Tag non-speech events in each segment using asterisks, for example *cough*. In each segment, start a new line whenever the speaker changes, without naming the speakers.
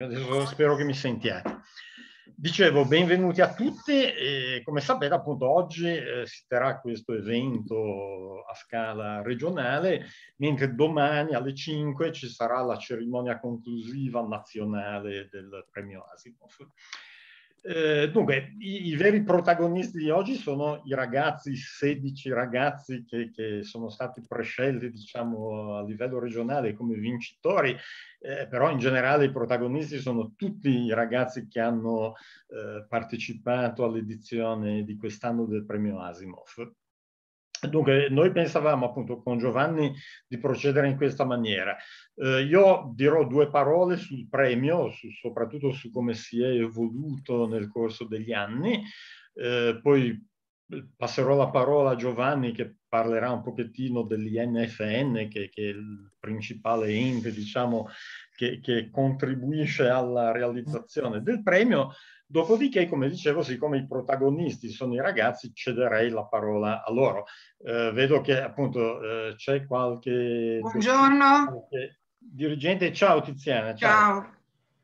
Adesso spero che mi sentiate. Dicevo, benvenuti a tutti e come sapete appunto oggi eh, si terrà questo evento a scala regionale, mentre domani alle 5 ci sarà la cerimonia conclusiva nazionale del premio Asimov. Eh, dunque, i, i, veri protagonisti di oggi sono i ragazzi, 16 ragazzi che, che sono stati prescelti, diciamo, a livello regionale come vincitori, eh, però in generale i protagonisti sono tutti i ragazzi che hanno eh, partecipato all'edizione di quest'anno del premio Asimov. Dunque, noi pensavamo appunto con Giovanni di procedere in questa maniera. Eh, io dirò due parole sul premio, su, soprattutto su come si è evoluto nel corso degli anni, eh, poi passerò la parola a Giovanni che parlerà un pochettino dell'INFN, che, che, è il principale ente, diciamo, che, che contribuisce alla realizzazione del premio. Dopodiché, come dicevo, siccome i protagonisti sono i ragazzi, cederei la parola a loro. Eh, vedo che appunto eh, c'è qualche...
Buongiorno. Qualche
dirigente. Ciao Tiziana.
Ciao. ciao.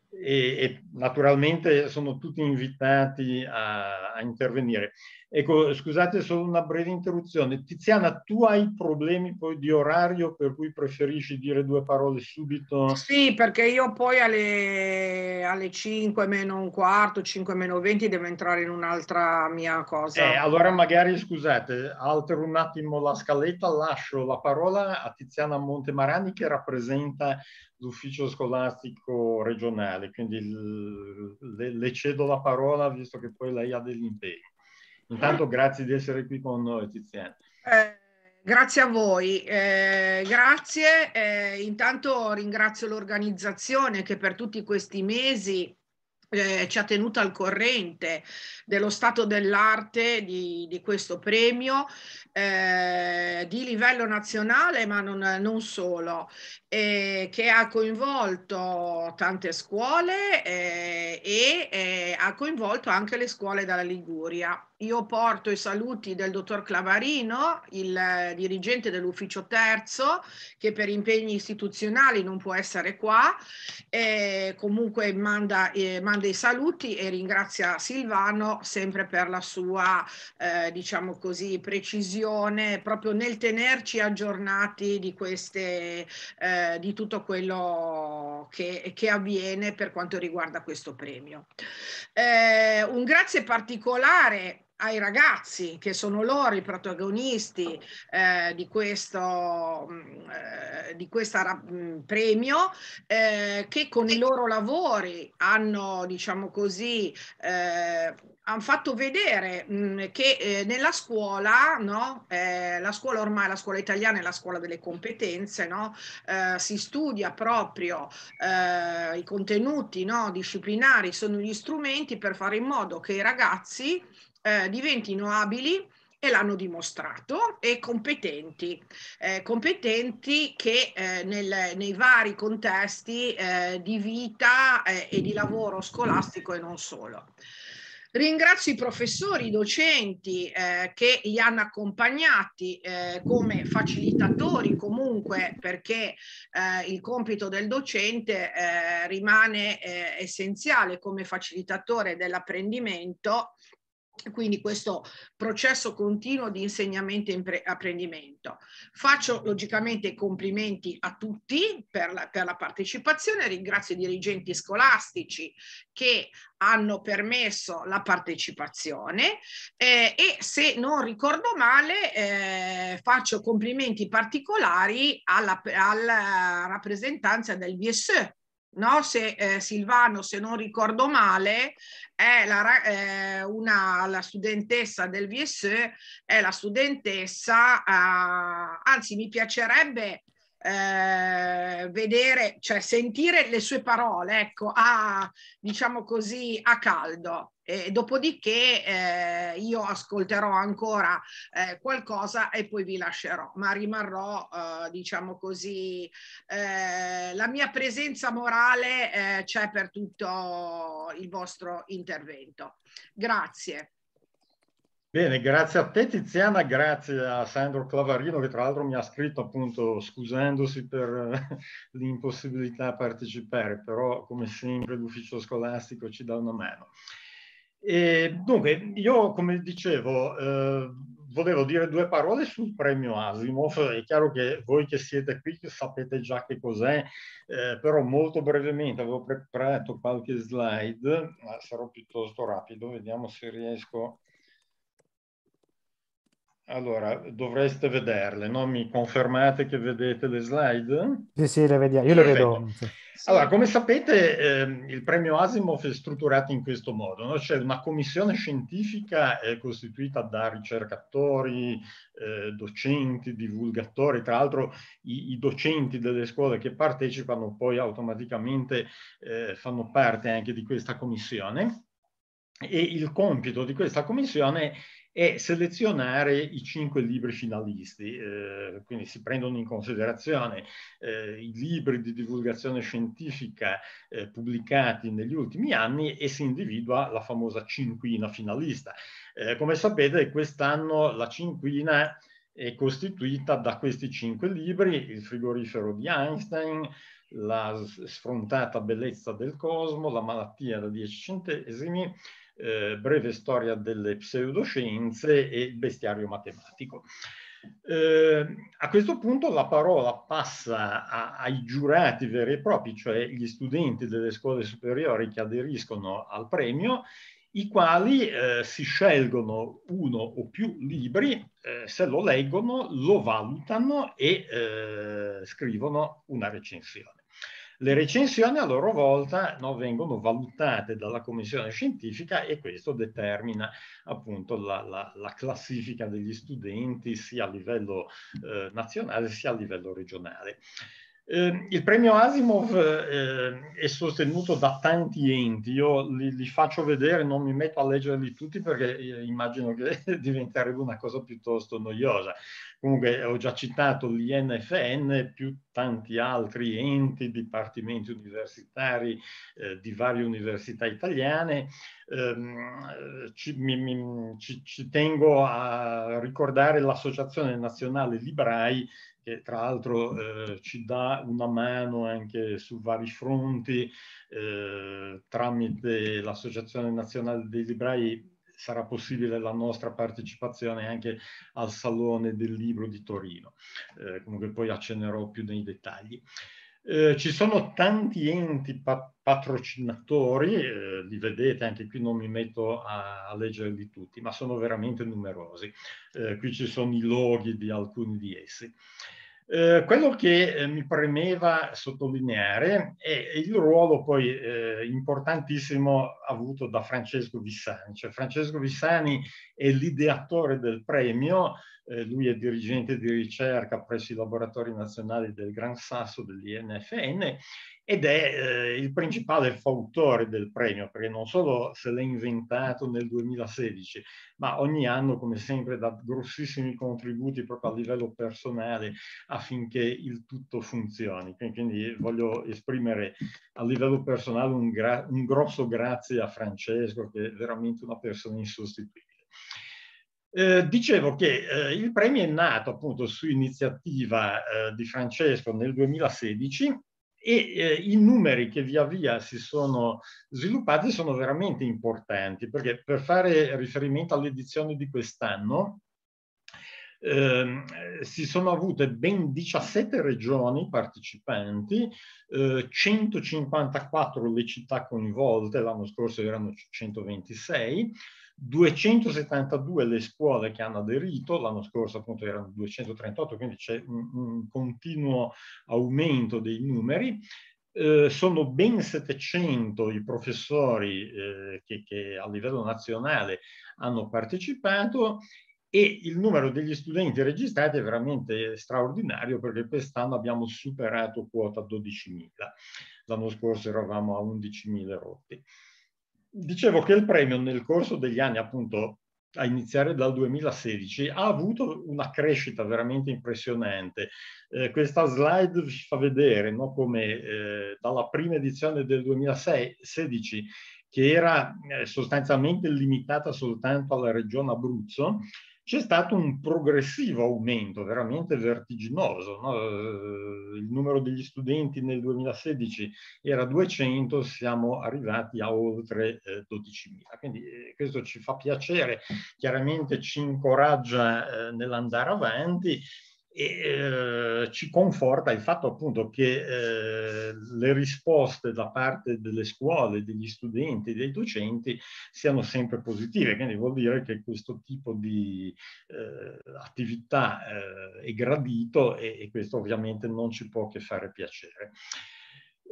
E, e, naturalmente sono tutti invitati a, a intervenire. Ecco, scusate solo una breve interruzione. Tiziana, tu hai problemi poi di orario per cui preferisci dire due parole subito?
Sì, perché io poi alle, alle 5 meno un quarto, 5 meno 20 devo entrare in un'altra mia cosa.
Eh, allora magari, scusate, altero un attimo la scaletta, lascio la parola a Tiziana Montemarani che rappresenta l'ufficio scolastico regionale, quindi le, le cedo la parola visto che poi lei ha degli impegni. Intanto grazie di essere qui con noi Tiziana.
Eh, grazie a voi, eh, grazie. Eh, intanto ringrazio l'organizzazione che per tutti questi mesi eh, ci ha tenuto al corrente dello stato dell'arte di, di, questo premio eh, di livello nazionale, ma non, non solo, eh, che ha coinvolto tante scuole eh, e eh, ha coinvolto anche le scuole della Liguria. Io porto i saluti del dottor Clavarino, il eh, dirigente dell'ufficio terzo, che per impegni istituzionali non può essere qua, eh, comunque manda, eh, manda, i saluti e ringrazia Silvano sempre per la sua, eh, diciamo così, precisione proprio nel tenerci aggiornati di queste, eh, di tutto quello che, che, avviene per quanto riguarda questo premio. Eh, un grazie particolare ai ragazzi che sono loro i protagonisti eh, di questo mm, eh, di questa mm, premio eh, che con i loro lavori hanno diciamo così eh, hanno fatto vedere mh, mm, che eh, nella scuola, no? eh, la scuola ormai, la scuola italiana è la scuola delle competenze, no? si studia proprio i contenuti no? disciplinari, sono gli strumenti per fare in modo che i ragazzi eh, diventino abili e l'hanno dimostrato e competenti, eh, competenti che eh, nel, nei vari contesti eh, di vita eh, e di lavoro scolastico e non solo. Ringrazio i professori, i docenti eh, che li hanno accompagnati eh, come facilitatori comunque perché il compito del docente rimane essenziale come facilitatore dell'apprendimento quindi questo processo continuo di insegnamento e apprendimento. Faccio logicamente complimenti a tutti per la, per la, partecipazione, ringrazio i dirigenti scolastici che hanno permesso la partecipazione eh, e se non ricordo male eh, faccio complimenti particolari alla, alla rappresentanza del VSE no? se eh, Silvano, se non ricordo male, è la, eh, una, la studentessa del VSE, è la studentessa, eh, anzi mi piacerebbe eh, vedere, cioè sentire le sue parole, ecco, a, diciamo così, a caldo. E dopodiché eh, io ascolterò ancora eh, qualcosa e poi vi lascerò, ma rimarrò, eh, diciamo così, eh, la mia presenza morale eh, c'è per tutto il vostro intervento. Grazie.
Bene, grazie a te Tiziana, grazie a Sandro Clavarino che tra l'altro mi ha scritto appunto scusandosi per l'impossibilità a partecipare, però come sempre l'ufficio scolastico ci dà una mano. E dunque, io come dicevo, eh, volevo dire due parole sul premio Asimov. È chiaro che voi che siete qui sapete già che cos'è, eh, però molto brevemente avevo preparato qualche slide, ma sarò piuttosto rapido, vediamo se riesco allora, dovreste vederle, no? Mi confermate che vedete le slide?
Sì, sì, le vediamo. Io Perfetto. le vedo.
Allora, come sapete, eh, il premio Asimov è strutturato in questo modo. No? C'è una commissione scientifica eh, costituita da ricercatori, eh, docenti, divulgatori. Tra l'altro i, i, docenti delle scuole che partecipano poi automaticamente eh, fanno parte anche di questa commissione. E il compito di questa commissione è selezionare i cinque libri finalisti, eh, quindi si prendono in considerazione eh, i libri di divulgazione scientifica eh, pubblicati negli ultimi anni e si individua la famosa cinquina finalista. Eh, come sapete quest'anno la cinquina è costituita da questi cinque libri, Il frigorifero di Einstein, La sfrontata bellezza del cosmo, La malattia da dieci centesimi, eh, breve storia delle pseudoscienze e il bestiario matematico. Eh, a questo punto la parola passa a, ai giurati veri e propri, cioè gli studenti delle scuole superiori che aderiscono al premio, i quali eh, si scelgono uno o più libri, eh, se lo leggono, lo valutano e eh, scrivono una recensione. Le recensioni a loro volta no, vengono valutate dalla commissione scientifica e questo determina appunto la, la, la classifica degli studenti sia a livello eh, nazionale sia a livello regionale. Eh, il premio Asimov eh, è sostenuto da tanti enti, io li, li, faccio vedere, non mi metto a leggerli tutti perché eh, immagino che *laughs* diventerebbe una cosa piuttosto noiosa. Comunque ho già citato l'INFN più tanti altri enti, dipartimenti universitari eh, di varie università italiane. Ehm, ci, mi, mi, ci, ci tengo a ricordare l'Associazione Nazionale Librai che tra l'altro eh, ci dà una mano anche su vari fronti eh, tramite l'Associazione Nazionale dei Librai sarà possibile la nostra partecipazione anche al Salone del Libro di Torino. Eh, comunque poi accennerò più nei dettagli. Eh, ci sono tanti enti pa patrocinatori, eh, li vedete, anche qui non mi metto a, a leggerli tutti, ma sono veramente numerosi. Eh, qui ci sono i loghi di alcuni di essi. Eh, quello che eh, mi premeva sottolineare è il ruolo poi eh, importantissimo avuto da Francesco Vissani. Cioè, Francesco Vissani è l'ideatore del premio, eh, lui è dirigente di ricerca presso i laboratori nazionali del Gran Sasso dell'INFN ed è eh, il principale fautore del premio, perché non solo se l'è inventato nel 2016, ma ogni anno, come sempre, dà grossissimi contributi proprio a livello personale affinché il tutto funzioni. Quindi voglio esprimere a livello personale un, un grosso grazie a Francesco, che è veramente una persona insostituibile. Eh, dicevo che eh, il premio è nato appunto su iniziativa eh, di Francesco nel 2016 e eh, i numeri che via via si sono sviluppati sono veramente importanti perché per fare riferimento all'edizione di quest'anno eh, si sono avute ben 17 regioni partecipanti, eh, 154 le città coinvolte, l'anno scorso erano 126, 272 le scuole che hanno aderito, l'anno scorso appunto erano 238, quindi c'è un, un continuo aumento dei numeri. Eh, sono ben 700 i professori eh, che, che, a livello nazionale hanno partecipato e il numero degli studenti registrati è veramente straordinario perché quest'anno abbiamo superato quota 12.000. L'anno scorso eravamo a 11.000 rotti dicevo che il premio nel corso degli anni, appunto, a iniziare dal 2016, ha avuto una crescita veramente impressionante. Eh, questa slide vi fa vedere no, come eh, dalla prima edizione del 2016 che era eh, sostanzialmente limitata soltanto alla regione Abruzzo, c'è stato un progressivo aumento veramente vertiginoso. No? Eh, il numero degli studenti nel 2016 era 200, siamo arrivati a oltre eh, 12.000. Quindi eh, questo ci fa piacere, chiaramente ci incoraggia eh, nell'andare avanti e eh, ci conforta il fatto appunto che eh, le risposte da parte delle scuole, degli studenti, dei docenti siano sempre positive, quindi vuol dire che questo tipo di eh, attività eh, è gradito e, e questo ovviamente non ci può che fare piacere.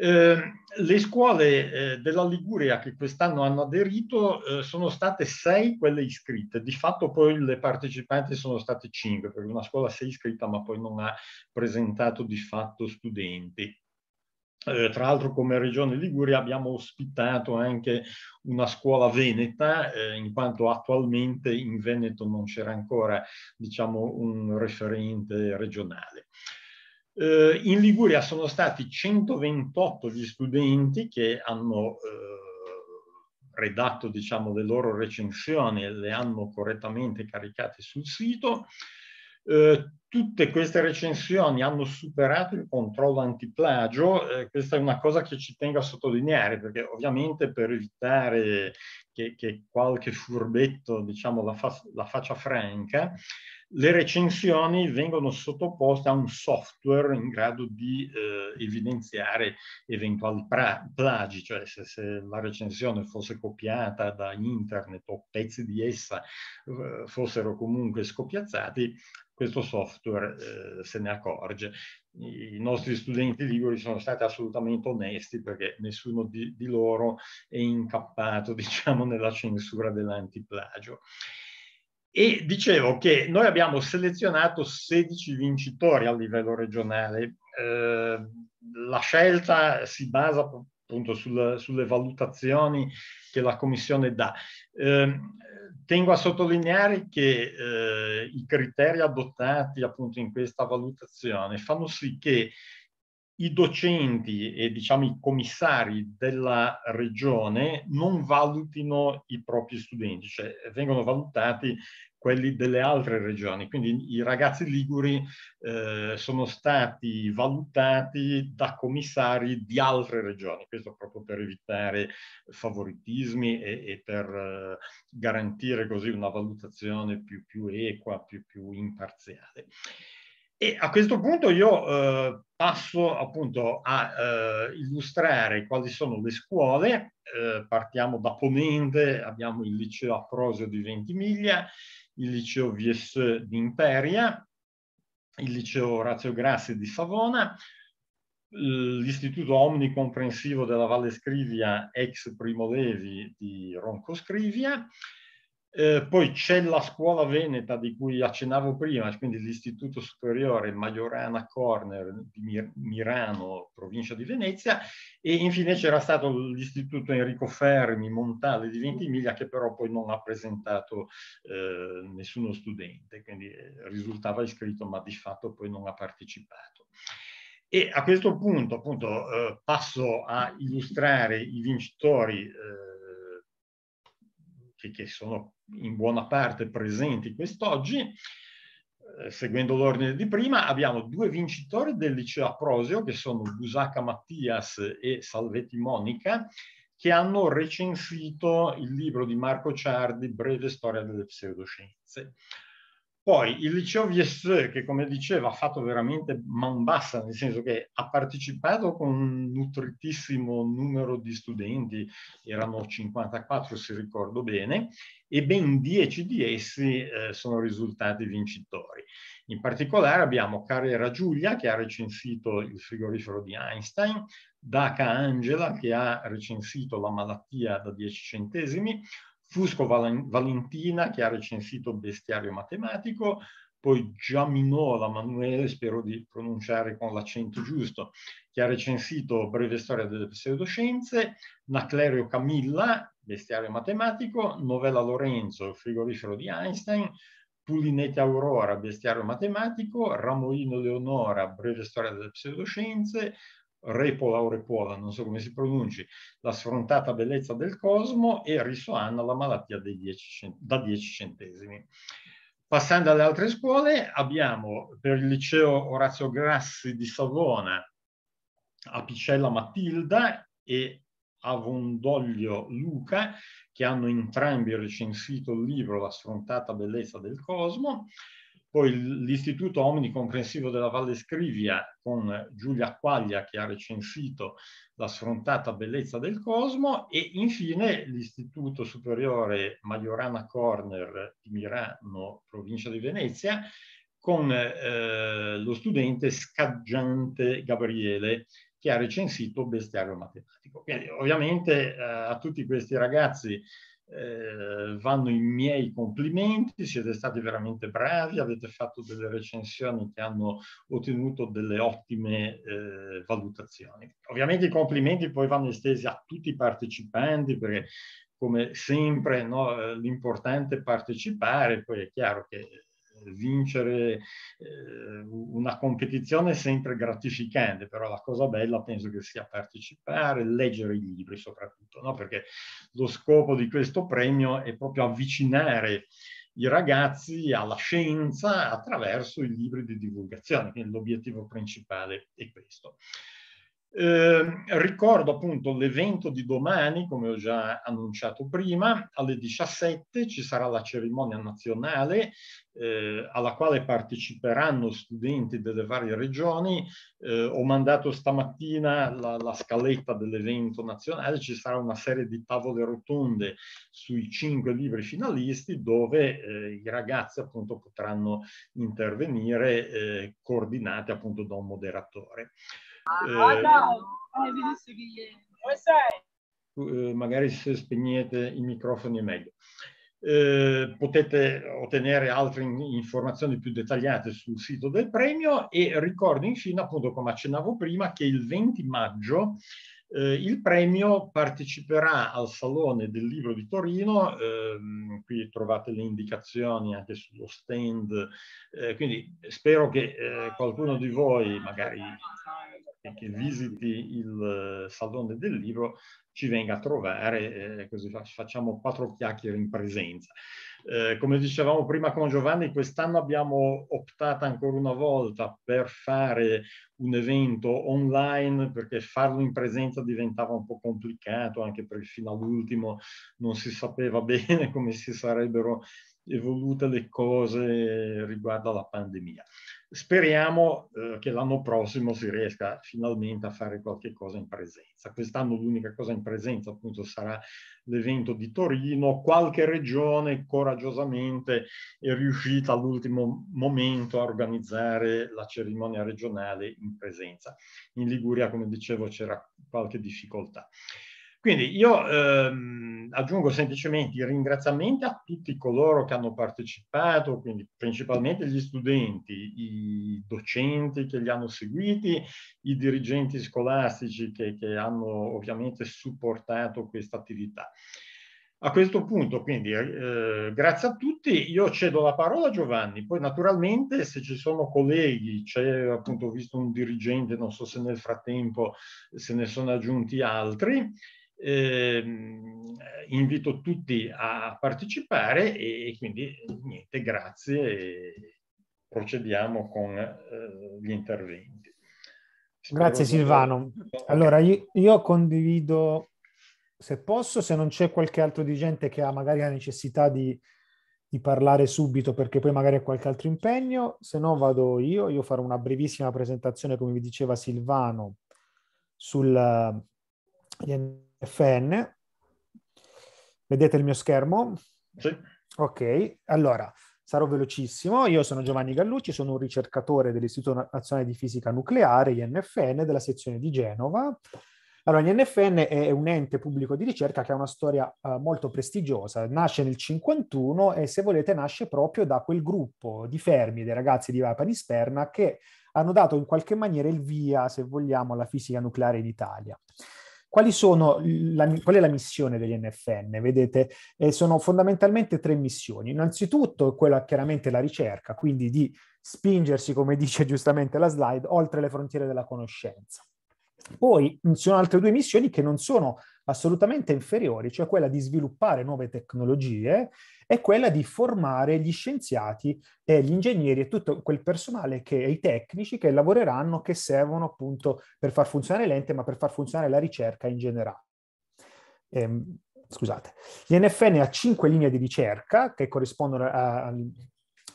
Eh, le scuole eh, della Liguria che quest'anno hanno aderito eh, sono state sei quelle iscritte, di fatto poi le partecipanti sono state cinque, perché una scuola si è iscritta ma poi non ha presentato di fatto studenti. Eh, tra l'altro come Regione Liguria abbiamo ospitato anche una scuola veneta, eh, in quanto attualmente in Veneto non c'era ancora diciamo, un referente regionale. Eh, in Liguria sono stati 128 gli studenti che hanno eh, redatto diciamo, le loro recensioni e le hanno correttamente caricate sul sito. Eh, tutte queste recensioni hanno superato il controllo antiplagio, eh, questa è una cosa che ci tengo a sottolineare perché ovviamente per evitare che, che qualche furbetto diciamo la, fa la faccia franca, le recensioni vengono sottoposte a un software in grado di eh, evidenziare eventuali plagi, cioè se, se, la recensione fosse copiata da internet o pezzi di essa eh, fossero comunque scopiazzati, questo software eh, se ne accorge. I nostri studenti liguri sono stati assolutamente onesti perché nessuno di, di loro è incappato, *laughs* diciamo, nella censura dell'antiplagio. E dicevo che noi abbiamo selezionato 16 vincitori a livello regionale. Eh, la scelta si basa appunto sul, sulle valutazioni che la Commissione dà. Eh, tengo a sottolineare che eh, i criteri adottati appunto in questa valutazione fanno sì che i docenti e diciamo i commissari della regione non valutino i propri studenti, cioè vengono valutati quelli delle altre regioni. Quindi i ragazzi liguri eh, sono stati valutati da commissari di altre regioni, questo proprio per evitare favoritismi e, e per eh, garantire così una valutazione più, più equa, più, più imparziale. E a questo punto io eh, passo appunto a eh, illustrare quali sono le scuole. Eh, partiamo da Ponente, abbiamo il liceo Aprosio di Ventimiglia, il liceo VS di Imperia, il liceo Orazio Grassi di Savona, l'istituto omnicomprensivo della Valle Scrivia ex Primo Levi di Ronco Scrivia, eh, poi c'è la scuola veneta di cui accennavo prima, quindi l'istituto superiore Majorana Corner di Mir Mirano, provincia di Venezia, e infine c'era stato l'istituto Enrico Fermi Montale di Ventimiglia che però poi non ha presentato eh, nessuno studente, quindi eh, risultava iscritto ma di fatto poi non ha partecipato. E a questo punto appunto eh, passo a illustrare i vincitori eh, che, che sono in buona parte presenti quest'oggi, eh, seguendo l'ordine di prima, abbiamo due vincitori del liceo Aprosio, che sono Busacca Mattias e Salvetti Monica, che hanno recensito il libro di Marco Ciardi, Breve storia delle pseudoscienze. Poi il liceo VS, che come dicevo ha fatto veramente man bassa, nel senso che ha partecipato con un nutritissimo numero di studenti, erano 54 se ricordo bene, e ben 10 di essi eh, sono risultati vincitori. In particolare abbiamo Carrera Giulia che ha recensito il frigorifero di Einstein, Daca Angela che ha recensito la malattia da 10 centesimi, Fusco Valentina che ha recensito Bestiario Matematico, poi Giaminola Manuele, spero di pronunciare con l'accento giusto, che ha recensito Breve storia delle pseudoscienze, Naclerio Camilla, Bestiario Matematico, Novella Lorenzo, Frigorifero di Einstein, Pulinetti Aurora, Bestiario Matematico, Ramoino Leonora, Breve storia delle pseudoscienze, Repola o Repola, non so come si pronunci, La sfrontata bellezza del cosmo e Risoanna, La malattia dieci, da 10 centesimi. Passando alle altre scuole, abbiamo per il liceo Orazio Grassi di Savona Apicella Matilda e Avondoglio Luca, che hanno entrambi recensito il libro La sfrontata bellezza del cosmo. Poi l'Istituto Omnicomprensivo della Valle Scrivia con Giulia Quaglia che ha recensito La sfrontata bellezza del cosmo e infine l'Istituto Superiore Majorana Corner di Mirano, provincia di Venezia, con eh, lo studente Scaggiante Gabriele che ha recensito Bestiario Matematico. Quindi ovviamente eh, a tutti questi ragazzi eh, vanno i miei complimenti, siete stati veramente bravi, avete fatto delle recensioni che hanno ottenuto delle ottime eh, valutazioni. Ovviamente i complimenti poi vanno estesi a tutti i partecipanti perché come sempre no, eh, l'importante è partecipare, poi è chiaro che vincere eh, una competizione è sempre gratificante, però la cosa bella penso che sia partecipare, leggere i libri soprattutto, no? perché lo scopo di questo premio è proprio avvicinare i ragazzi alla scienza attraverso i libri di divulgazione, quindi l'obiettivo principale è questo. Eh, ricordo appunto l'evento di domani, come ho già annunciato prima, alle 17 ci sarà la cerimonia nazionale eh, alla quale parteciperanno studenti delle varie regioni. Eh, ho mandato stamattina la, la scaletta dell'evento nazionale, ci sarà una serie di tavole rotonde sui cinque libri finalisti dove eh, i ragazzi appunto potranno intervenire eh, coordinati appunto da un moderatore. Ah, eh, magari se spegnete i microfoni è meglio. Eh, potete ottenere altre informazioni più dettagliate sul sito del premio e ricordo infine, appunto come accennavo prima, che il 20 maggio eh, il premio parteciperà al Salone del Libro di Torino, ehm, qui trovate le indicazioni anche sullo stand, eh, quindi spero che eh, qualcuno di voi, magari che visiti il Salone del Libro, ci venga a trovare, eh, così facciamo quattro chiacchiere in presenza. Eh, come dicevamo prima con Giovanni, quest'anno abbiamo optato ancora una volta per fare un evento online perché farlo in presenza diventava un po' complicato, anche perché fino all'ultimo non si sapeva *laughs* bene come si sarebbero evolute le cose riguardo alla pandemia. Speriamo eh, che l'anno prossimo si riesca finalmente a fare qualche cosa in presenza. Quest'anno l'unica cosa in presenza appunto sarà l'evento di Torino. Qualche regione coraggiosamente è riuscita all'ultimo momento a organizzare la cerimonia regionale in presenza. In Liguria, come dicevo, c'era qualche difficoltà. Quindi io ehm, aggiungo semplicemente i ringraziamenti a tutti coloro che hanno partecipato, quindi principalmente gli studenti, i docenti che li hanno seguiti, i dirigenti scolastici che, che hanno ovviamente supportato questa attività. A questo punto, quindi, eh, grazie a tutti, io cedo la parola a Giovanni, poi naturalmente se ci sono colleghi, c'è appunto visto un dirigente, non so se nel frattempo se ne sono aggiunti altri, invito tutti a partecipare e quindi niente, grazie procediamo con eh, gli interventi.
Spero grazie Silvano. Allora io, io, condivido, se posso, se non c'è qualche altro dirigente che ha magari la necessità di, di parlare subito perché poi magari ha qualche altro impegno, se no vado io, io farò una brevissima presentazione come vi diceva Silvano sul FN. Vedete il mio schermo?
Sì.
Ok, allora sarò velocissimo. Io sono Giovanni Gallucci, sono un ricercatore dell'Istituto Nazionale di Fisica Nucleare, INFN, della sezione di Genova. Allora, l'INFN è un ente pubblico di ricerca che ha una storia uh, molto prestigiosa. Nasce nel 51 e, se volete, nasce proprio da quel gruppo di fermi, dei ragazzi di Vapa di Sperna, che hanno dato in qualche maniera il via, se vogliamo, alla fisica nucleare in Italia. La, qual è la missione degli NFN? Vedete, eh, sono fondamentalmente tre missioni. Innanzitutto quella chiaramente la ricerca, quindi di spingersi, come *laughs* dice giustamente la slide, oltre le frontiere della conoscenza. Poi ci sono altre due missioni che non sono assolutamente inferiori, cioè quella di sviluppare nuove tecnologie e quella di formare gli scienziati e gli ingegneri e tutto quel personale che i tecnici che lavoreranno, che servono appunto per far funzionare l'ente, ma per far funzionare la ricerca in generale. Ehm, scusate, l'INFN ha cinque linee di ricerca che corrispondono a,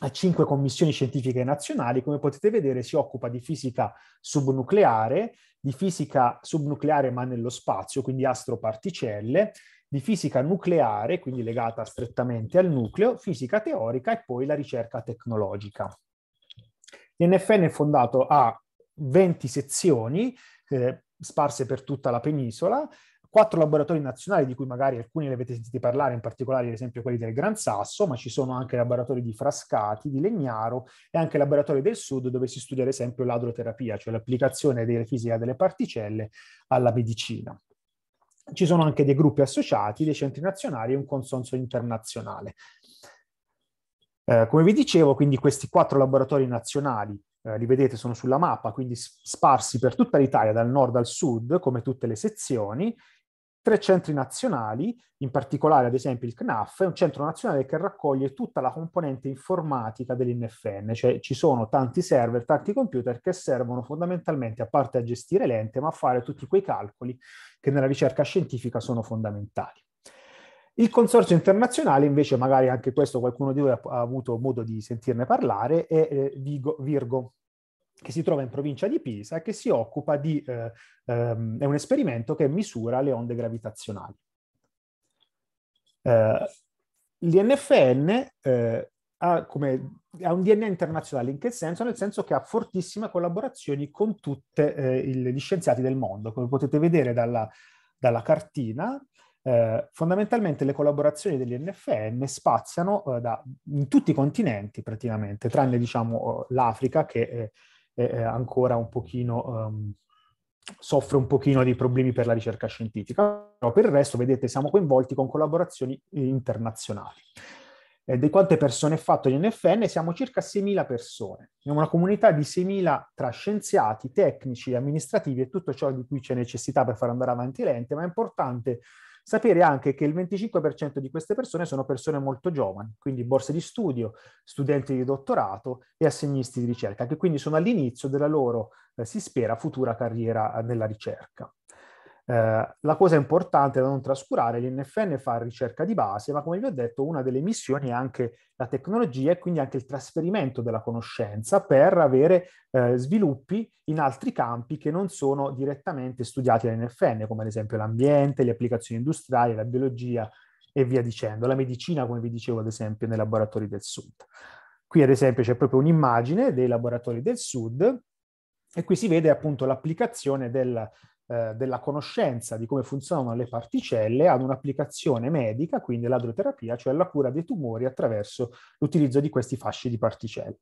a cinque commissioni scientifiche nazionali. Come potete vedere si occupa di fisica subnucleare, di fisica subnucleare ma nello spazio, quindi astroparticelle, di fisica nucleare, quindi legata strettamente al nucleo, fisica teorica e poi la ricerca tecnologica. L'NFN è fondato a 20 sezioni eh, sparse per tutta la penisola, quattro laboratori nazionali di cui magari alcuni li avete sentiti parlare, in particolare ad esempio quelli del Gran Sasso, ma ci sono anche laboratori di Frascati, di Legnaro e anche laboratori del Sud dove si studia ad esempio l'adroterapia, cioè l'applicazione della fisica delle particelle alla medicina. Ci sono anche dei gruppi associati, dei centri nazionali e un consorzio internazionale. Eh, come vi dicevo, quindi questi quattro laboratori nazionali eh, li vedete, sono sulla mappa, quindi sparsi per tutta l'Italia, dal nord al sud, come tutte le sezioni, tre centri nazionali, in particolare ad esempio il CNAF, è un centro nazionale che raccoglie tutta la componente informatica dell'INFN, cioè ci sono tanti server, tanti computer che servono fondamentalmente, a parte a gestire l'ente, ma a fare tutti quei calcoli che nella ricerca scientifica sono fondamentali. Il consorzio internazionale, invece, magari anche questo qualcuno di voi ha, avuto modo di sentirne parlare, è eh, Vigo, Virgo, che si trova in provincia di Pisa che si occupa di, eh, ehm, è un esperimento che misura le onde gravitazionali. Eh, L'INFN eh, ha, come, ha, un DNA internazionale, in che senso? Nel senso che ha fortissime collaborazioni con tutti eh, gli scienziati del mondo. Come potete vedere dalla, dalla cartina, eh, fondamentalmente le collaborazioni dell'INFN spaziano eh, da, in tutti i continenti praticamente, tranne diciamo l'Africa che è ancora un pochino, um, soffre un pochino di problemi per la ricerca scientifica. Però per il resto, vedete, siamo coinvolti con collaborazioni internazionali. Eh, di quante persone è fatto l'INFN? Siamo circa 6.000 persone. È una comunità di 6.000 tra scienziati, tecnici, amministrativi e tutto ciò di cui c'è necessità per far andare avanti l'ente, ma è importante Sapere anche che il 25% di queste persone sono persone molto giovani, quindi borse di studio, studenti di dottorato e assegnisti di ricerca, che quindi sono all'inizio della loro, eh, si spera, futura carriera nella ricerca. Eh, la cosa importante da non trascurare, l'INFN fa ricerca di base, ma come vi ho detto, una delle missioni è anche la tecnologia e quindi anche il trasferimento della conoscenza per avere eh, sviluppi in altri campi che non sono direttamente studiati dall'INFN, come ad esempio l'ambiente, le applicazioni industriali, la biologia e via dicendo, la medicina, come vi dicevo ad esempio nei laboratori del Sud. Qui ad esempio c'è proprio un'immagine dei laboratori del Sud e qui si vede appunto l'applicazione del eh, della conoscenza di come funzionano le particelle ad un'applicazione medica, quindi l'adroterapia, cioè la cura dei tumori attraverso l'utilizzo di questi fasci di particelle.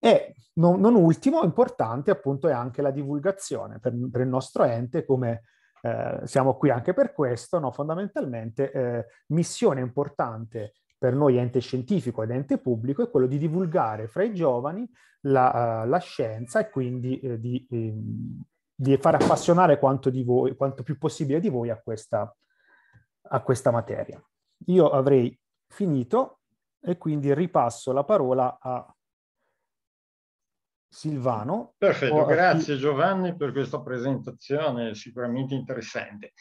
E non, non ultimo, importante appunto è anche la divulgazione per, per il nostro ente, come eh, siamo qui anche per questo, no? fondamentalmente eh, missione importante per noi ente scientifico ed ente pubblico è quello di divulgare fra i giovani la, uh, la scienza e quindi eh, di eh, di far appassionare quanto, di voi, quanto più possibile di voi a questa, a questa materia. Io avrei finito e quindi ripasso la parola a Silvano.
Perfetto, grazie chi... Giovanni per questa presentazione sicuramente interessante.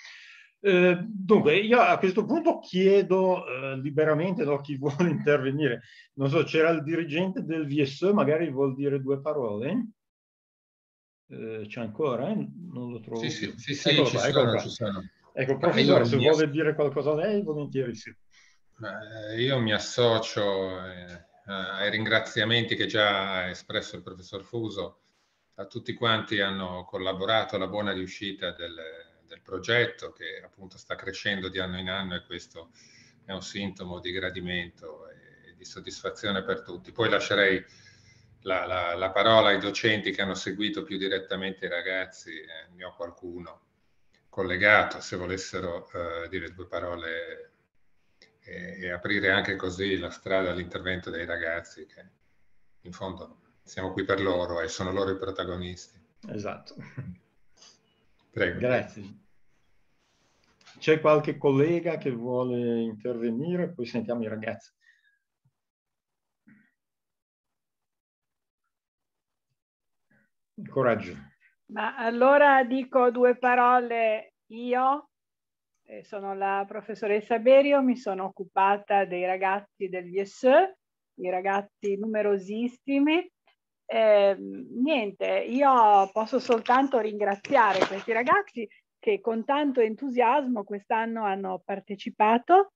Eh, dunque, io a questo punto chiedo eh, liberamente a chi *laughs* vuole intervenire. Non so, c'era il dirigente del VSE, magari vuol dire due parole? Eh, c'è ancora? Non lo trovo.
Sì, sì, sì, sì ecco, ci, qua, sono,
ci sono. Ecco, professore, se vuole dire qualcosa lei, volentieri sì.
Io mi associo eh, ai ringraziamenti che già ha espresso il professor Fuso a tutti quanti hanno collaborato alla buona riuscita del, del progetto che appunto sta crescendo di anno in anno e questo è un sintomo di gradimento e di soddisfazione per tutti. Poi lascerei la, la, la, parola ai docenti che hanno seguito più direttamente i ragazzi, eh, ne ho qualcuno collegato, se volessero eh, dire due parole e, e, aprire anche così la strada all'intervento dei ragazzi, che in fondo siamo qui per loro e sono loro i protagonisti.
Esatto. Prego. Grazie. C'è qualche collega che vuole intervenire? Poi sentiamo i ragazzi. Coraggio.
Ma allora dico due parole io. Eh, sono la professoressa Berio, mi sono occupata dei ragazzi del VSE, i ragazzi numerosissimi. Eh, niente, io posso soltanto ringraziare questi ragazzi che con tanto entusiasmo quest'anno hanno partecipato.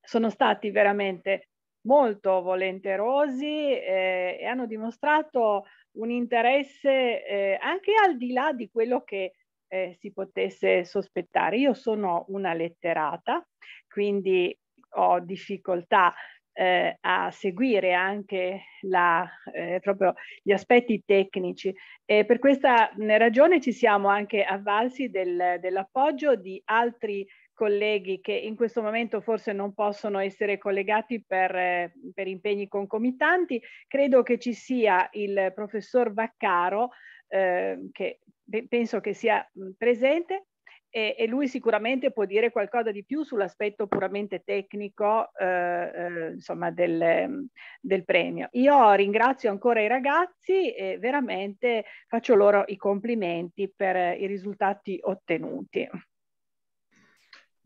Sono stati veramente molto volenterosi eh, e hanno dimostrato un interesse eh, anche al di là di quello che eh, si potesse sospettare. Io sono una letterata, quindi ho difficoltà eh, a seguire anche la, eh, proprio gli aspetti tecnici. E per questa ragione ci siamo anche avvalsi del, dell'appoggio di altri colleghi che in questo momento forse non possono essere collegati per, eh, per impegni concomitanti. Credo che ci sia il professor Vaccaro, eh, che penso che sia presente, e, e, lui sicuramente può dire qualcosa di più sull'aspetto puramente tecnico eh, eh, insomma del, del, premio. Io ringrazio ancora i ragazzi e veramente faccio loro i complimenti per i risultati ottenuti.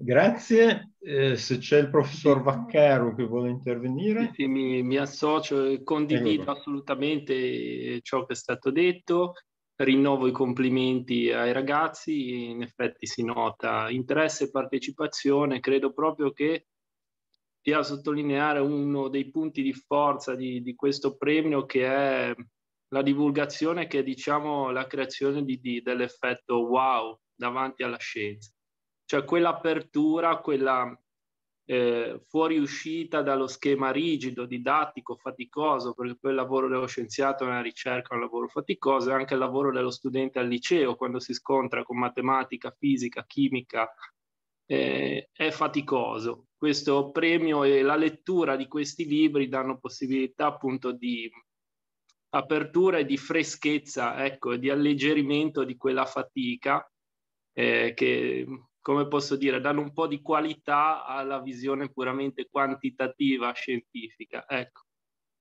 Grazie. Eh, se c'è il professor Vaccaro che vuole intervenire.
Sì, mi, mi associo e condivido assolutamente ciò che è stato detto rinnovo i complimenti ai ragazzi, in effetti si nota interesse e partecipazione, credo proprio che sia sottolineare uno dei punti di forza di, di, questo premio che è la divulgazione, che è diciamo la creazione di, di, dell'effetto wow davanti alla scienza. Cioè quell'apertura, quella eh, fuoriuscita dallo schema rigido, didattico, faticoso, perché poi il lavoro dello scienziato nella ricerca è un lavoro faticoso, e anche il lavoro dello studente al liceo, quando si scontra con matematica, fisica, chimica, eh, è faticoso. Questo premio e la lettura di questi libri danno possibilità appunto di apertura e di freschezza, ecco, di alleggerimento di quella fatica eh, che come posso dire, danno un po' di qualità alla visione puramente quantitativa scientifica. Ecco.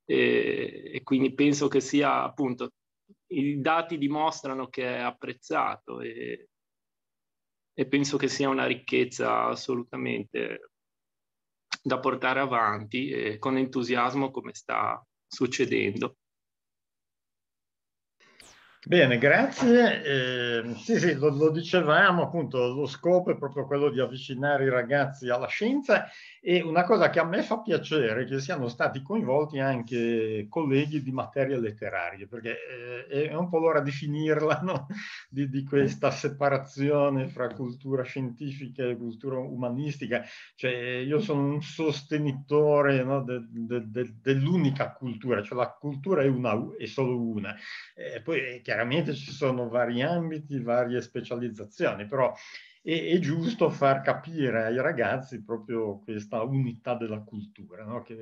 E, e, quindi penso che sia appunto, i dati dimostrano che è apprezzato e, e penso che sia una ricchezza assolutamente da portare avanti con entusiasmo come sta succedendo.
Bene, grazie. Eh, sì, sì, lo, lo, dicevamo, appunto, lo scopo è proprio quello di avvicinare i ragazzi alla scienza e una cosa che a me fa piacere è che siano stati coinvolti anche colleghi di materie letterarie, perché eh, è un po' l'ora di finirla, no? *laughs* di, di, questa separazione fra cultura scientifica e cultura umanistica. Cioè, io sono un sostenitore no? de, de, de, dell'unica cultura, cioè la cultura è, una, è solo una. Eh, poi chiaramente ci sono vari ambiti, varie specializzazioni, però è, è, giusto far capire ai ragazzi proprio questa unità della cultura, no? che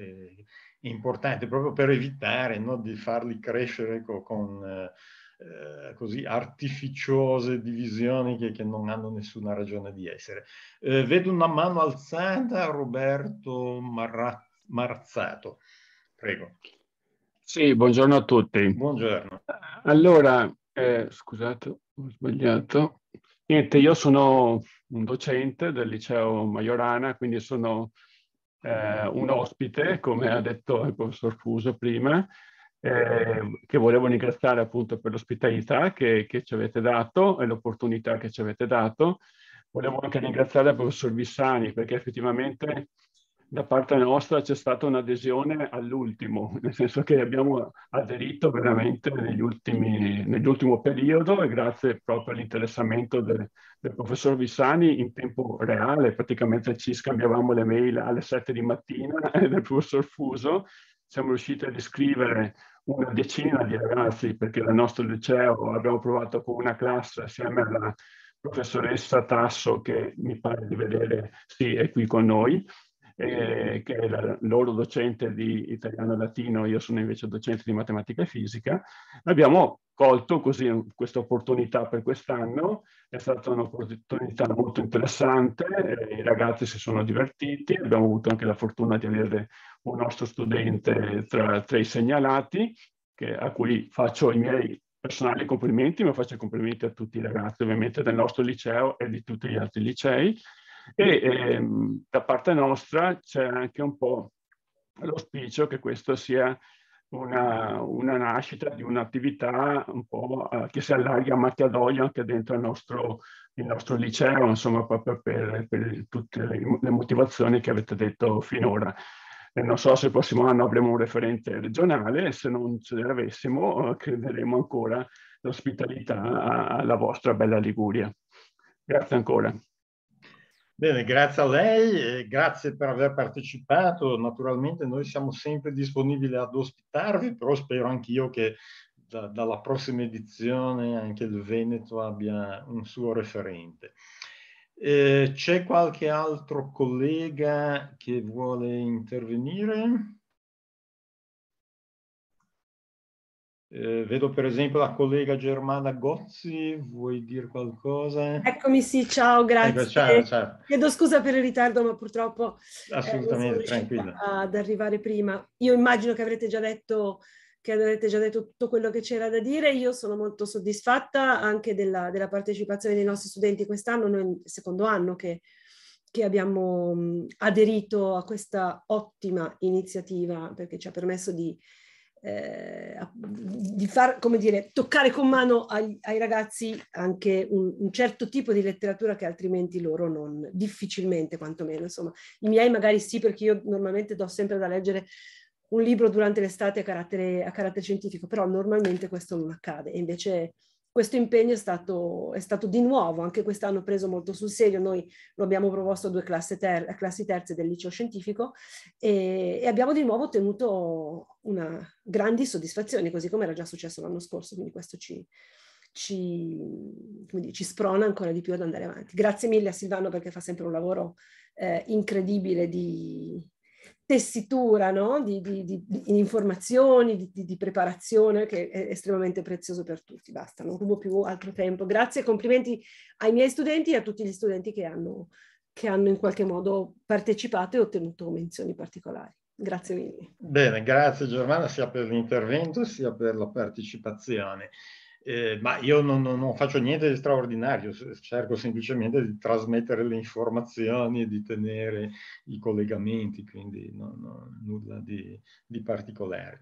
è importante proprio per evitare no? di farli crescere con, con eh, così artificiose divisioni che, che, non hanno nessuna ragione di essere. Eh, vedo una mano alzata, Roberto Marra, Marzato. Prego.
Sì, buongiorno a tutti.
Buongiorno.
Allora, eh, scusate, ho sbagliato. Niente, io sono un docente del liceo Majorana, quindi sono eh, un ospite, come ha detto il professor Fuso prima, eh, che volevo ringraziare appunto per l'ospitalità che, che ci avete dato e l'opportunità che ci avete dato. Volevo anche ringraziare il professor Vissani perché effettivamente da parte nostra c'è stata un'adesione all'ultimo, *laughs* nel senso che abbiamo aderito veramente negli ultimi, nell'ultimo periodo e grazie proprio all'interessamento del, del, professor Vissani in tempo reale, praticamente ci scambiavamo le mail alle 7 di mattina *laughs* e del professor Fuso siamo riusciti a descrivere una decina di ragazzi perché nel nostro liceo abbiamo provato con una classe assieme alla professoressa Tasso che mi pare di vedere, sì, è qui con noi, eh, che è la loro docente di italiano e latino, io sono invece docente di matematica e fisica. Abbiamo colto così questa opportunità per quest'anno, è stata un'opportunità molto interessante, eh, i ragazzi si sono divertiti, abbiamo avuto anche la fortuna di avere un nostro studente tra, tra i segnalati, che, a cui faccio i miei personali complimenti, ma faccio complimenti a tutti i ragazzi ovviamente del nostro liceo e di tutti gli altri licei. E ehm, da parte nostra c'è anche un po' l'auspicio che questo sia una, una nascita di un'attività un po' uh, che si allarga a macchia d'olio anche dentro il nostro, il nostro liceo, insomma, proprio per, per tutte le, motivazioni che avete detto finora. Eh, non so se il prossimo anno avremo un referente regionale, se non ce l'avessimo, uh, crederemo ancora l'ospitalità alla vostra bella Liguria. Grazie ancora.
Bene, grazie a lei, grazie per aver partecipato. Naturalmente noi siamo sempre disponibili ad ospitarvi, però spero anch'io che da, dalla prossima edizione anche il Veneto abbia un suo referente. Eh, c'è qualche altro collega che vuole intervenire? Eh, vedo per esempio la collega Germana Gozzi, vuoi dire qualcosa?
Eccomi, sì, ciao, grazie. Ecco,
ciao, ciao.
Chiedo scusa per il ritardo, ma purtroppo
eh, assolutamente eh, tranquilla
ad arrivare prima. Io immagino che avrete già detto che avrete già detto tutto quello che c'era da dire. Io sono molto soddisfatta anche della, della partecipazione dei nostri studenti quest'anno, noi il secondo anno che, che abbiamo aderito a questa ottima iniziativa perché ci ha permesso di eh, di far, come dire, toccare con mano ai, ai ragazzi anche un, un, certo tipo di letteratura che altrimenti loro non, difficilmente quantomeno, insomma. I miei magari sì, perché io normalmente do sempre da leggere un libro durante l'estate a carattere, a carattere scientifico, però normalmente questo non accade e invece questo impegno è stato, è stato, di nuovo, anche quest'anno preso molto sul serio, noi lo abbiamo proposto a due classi, ter classi terze del liceo scientifico e, e, abbiamo di nuovo ottenuto una grandi soddisfazioni, così come era già successo l'anno scorso, quindi questo ci, ci, dire, ci, sprona ancora di più ad andare avanti. Grazie mille a Silvano perché fa sempre un lavoro eh, incredibile di, tessitura no? di, di, di, di, informazioni, di, preparazione che è estremamente prezioso per tutti. Basta, non rubo più altro tempo. Grazie complimenti ai miei studenti e a tutti gli studenti che hanno, che hanno in qualche modo partecipato e ottenuto menzioni particolari. Grazie mille.
Bene, grazie Germana sia per l'intervento sia per la partecipazione. Eh, ma io non, non, non, faccio niente di straordinario, cerco semplicemente di trasmettere le informazioni e di tenere i collegamenti, quindi no, no, nulla di, di particolare.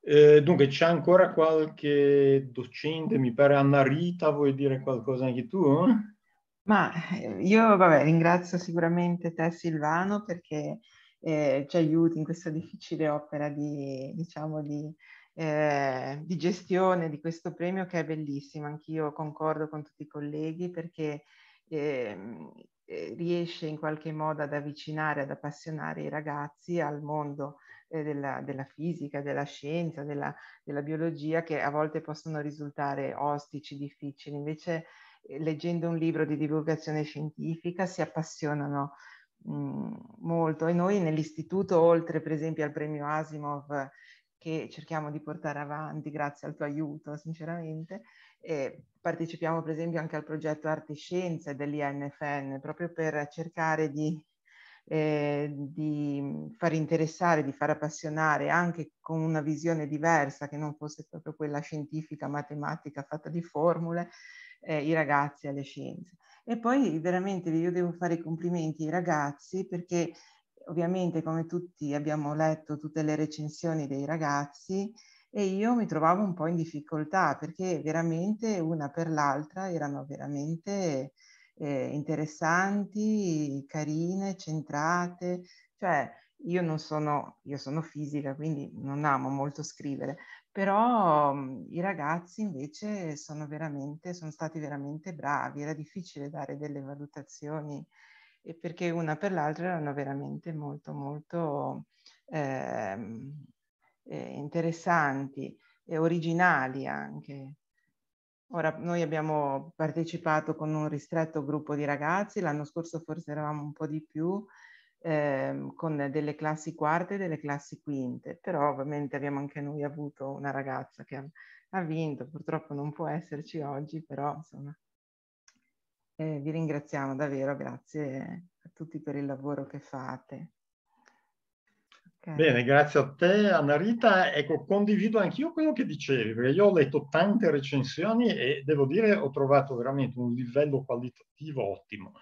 Eh, dunque, c'è ancora qualche docente, mi pare Anna Rita, vuoi dire qualcosa anche tu?
Ma eh, io, vabbè, ringrazio sicuramente te Silvano perché eh, ci aiuti in questa difficile opera di, diciamo, di eh, di gestione di questo premio che è bellissimo. Anch'io concordo con tutti i colleghi perché ehm, eh, riesce in qualche modo ad avvicinare, ad appassionare i ragazzi al mondo eh, della, della, fisica, della scienza, della, della, biologia che a volte possono risultare ostici, difficili. Invece eh, leggendo un libro di divulgazione scientifica si appassionano mh, mm, molto e noi nell'istituto, oltre per esempio al premio Asimov, che cerchiamo di portare avanti grazie al tuo aiuto, sinceramente. E partecipiamo per esempio anche al progetto Arte e Scienze dell'INFN, proprio per cercare di, eh, di far interessare, di far appassionare anche con una visione diversa, che non fosse proprio quella scientifica, matematica, fatta di formule, eh, i ragazzi alle scienze. E poi veramente io devo fare i complimenti ai ragazzi perché ovviamente come tutti abbiamo letto tutte le recensioni dei ragazzi e io mi trovavo un po' in difficoltà perché veramente una per l'altra erano veramente eh, interessanti, carine, centrate, cioè io non sono, io sono fisica quindi non amo molto scrivere, però mh, i ragazzi invece sono veramente, sono stati veramente bravi, era difficile dare delle valutazioni e perché una per l'altra erano veramente molto molto eh, eh, interessanti e originali anche. Ora, noi abbiamo partecipato con un ristretto gruppo di ragazzi, l'anno scorso forse eravamo un po' di più, eh, con delle classi quarte e delle classi quinte, però ovviamente abbiamo anche noi avuto una ragazza che ha, ha vinto, purtroppo non può esserci oggi, però insomma eh, vi ringraziamo davvero, grazie a tutti per il lavoro che fate.
Okay. Bene, grazie a te Anna Rita. Ecco, condivido anch'io quello che dicevi, perché io ho letto tante recensioni e devo dire ho trovato veramente un livello qualitativo ottimo.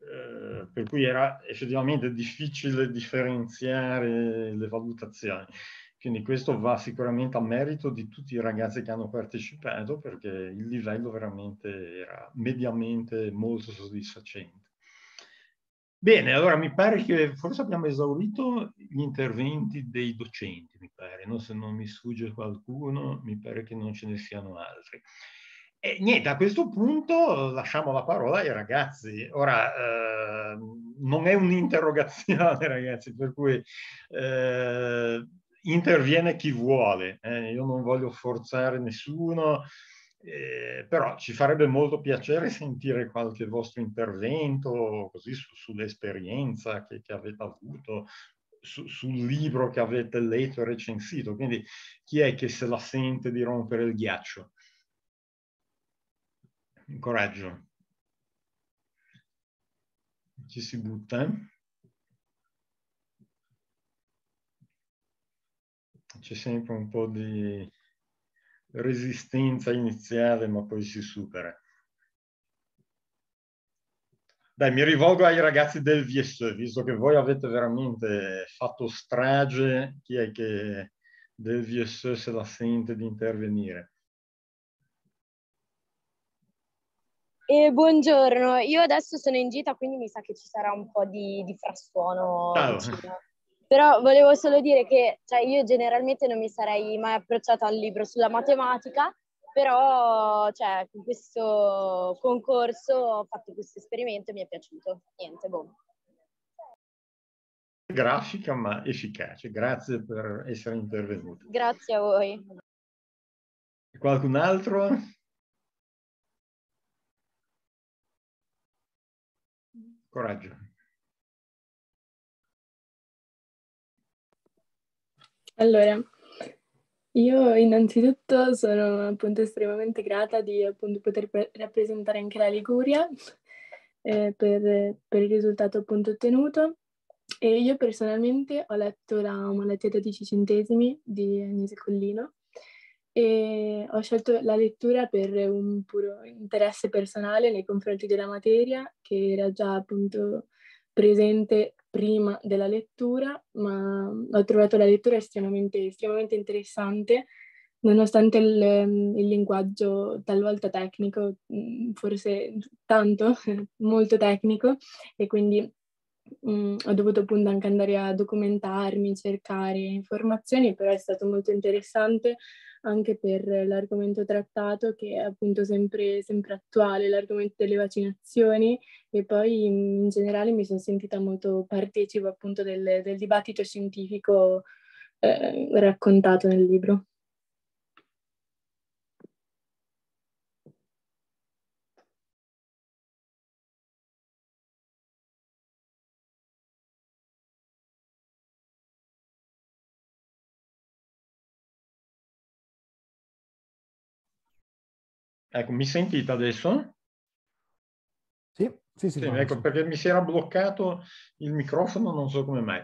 Eh, per cui era effettivamente difficile differenziare le valutazioni. Quindi questo va sicuramente a merito di tutti i ragazzi che hanno partecipato perché il livello veramente era mediamente molto soddisfacente. Bene, allora mi pare che forse abbiamo esaurito gli interventi dei docenti, mi pare, no? se non mi sfugge qualcuno, mi pare che non ce ne siano altri. E niente, a questo punto lasciamo la parola ai ragazzi. Ora, eh, non è un'interrogazione, *laughs* ragazzi, per cui eh, interviene chi vuole. Eh. Io non voglio forzare nessuno, eh, però ci farebbe molto piacere sentire qualche vostro intervento, così su, sull'esperienza che, che, avete avuto, su, sul libro che avete letto e recensito. Quindi chi è che se la sente di rompere il ghiaccio? Coraggio. Ci si butta. Eh? C'è sempre un po' di resistenza iniziale, ma poi si supera. Dai, mi rivolgo ai ragazzi del VSE, visto che voi avete veramente fatto strage, chi è che del VSE se la sente di intervenire?
Eh, buongiorno, io adesso sono in gita, quindi mi sa che ci sarà un po' di, di frastuono. Però volevo solo dire che cioè, io generalmente non mi sarei mai approcciata al libro sulla matematica, però cioè, con questo concorso ho fatto questo esperimento e mi è piaciuto. Niente, boh.
Grafica ma efficace, grazie per essere intervenuto.
Grazie a voi.
Qualcun altro? Coraggio.
Allora, io innanzitutto sono appunto estremamente grata di appunto poter rappresentare anche la Liguria eh, per, per, il risultato appunto ottenuto. E io personalmente ho letto la malattia da 10 centesimi di Agnese Collino e ho scelto la lettura per un puro interesse personale nei confronti della materia che era già appunto presente prima della lettura, ma ho trovato la lettura estremamente, estremamente interessante, nonostante il, il, linguaggio talvolta tecnico, mm, forse tanto, *laughs* molto tecnico, e quindi mh, mm, ho dovuto appunto anche andare a documentarmi, cercare informazioni, però è stato molto interessante anche per l'argomento trattato che è appunto sempre, sempre attuale, l'argomento delle vaccinazioni e poi in generale mi sono sentita molto partecipe appunto del, del dibattito scientifico eh, raccontato nel libro.
Ecco, mi sentite adesso?
Sì, sì, sì.
sì ecco, perché mi si era bloccato il microfono, non so come mai.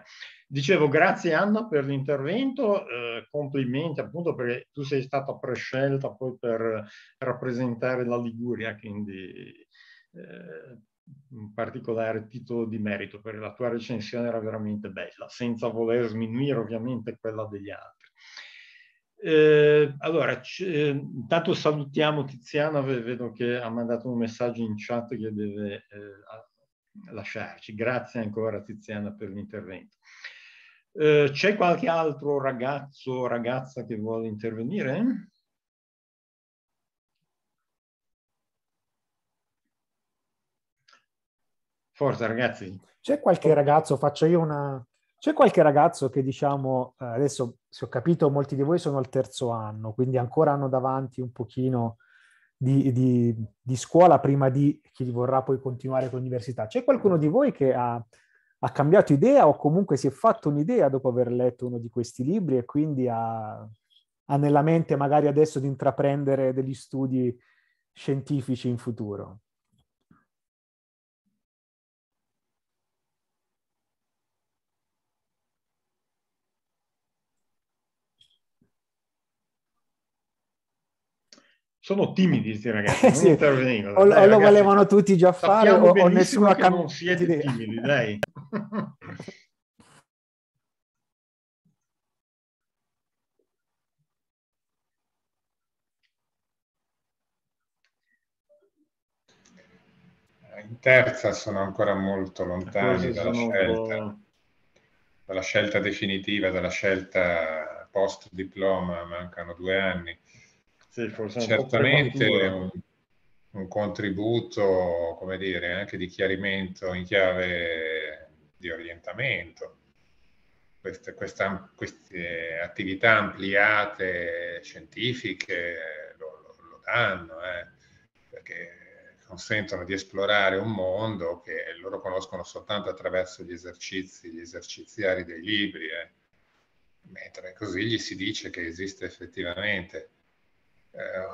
Dicevo, grazie Anna per l'intervento, eh, complimenti appunto perché tu sei stata prescelta poi per rappresentare la Liguria, quindi eh, un particolare titolo di merito, perché la tua recensione era veramente bella, senza voler sminuire ovviamente quella degli altri. Eh, allora, eh, intanto salutiamo Tiziana, vedo che ha mandato un messaggio in chat che deve eh, lasciarci. Grazie ancora Tiziana per l'intervento. Eh, c'è qualche altro ragazzo o ragazza che vuole intervenire? Forza ragazzi.
C'è qualche ragazzo, faccio io una, c'è qualche ragazzo che diciamo, eh, adesso se ho capito molti di voi sono al terzo anno, quindi ancora hanno davanti un pochino di, di, di scuola prima di chi vorrà poi continuare con l'università. C'è qualcuno di voi che ha, ha cambiato idea o comunque si è fatto un'idea dopo aver letto uno di questi libri e quindi ha, ha nella mente magari adesso di intraprendere degli studi scientifici in futuro?
Sono timidi questi ragazzi, *laughs*
sì. O, dai, o lo volevano tutti già fare o, o nessuno ha cambiato
non siete idea. timidi, dai.
In terza sono ancora molto lontani dalla scelta, dalla scelta definitiva, dalla scelta post diploma, mancano due anni sì, Certamente un, un, contributo, come dire, anche di chiarimento in chiave di orientamento. Queste, questa, queste attività ampliate scientifiche lo, lo, lo danno, eh, perché consentono di esplorare un mondo che loro conoscono soltanto attraverso gli esercizi, gli eserciziari dei libri, eh. mentre così gli si dice che esiste effettivamente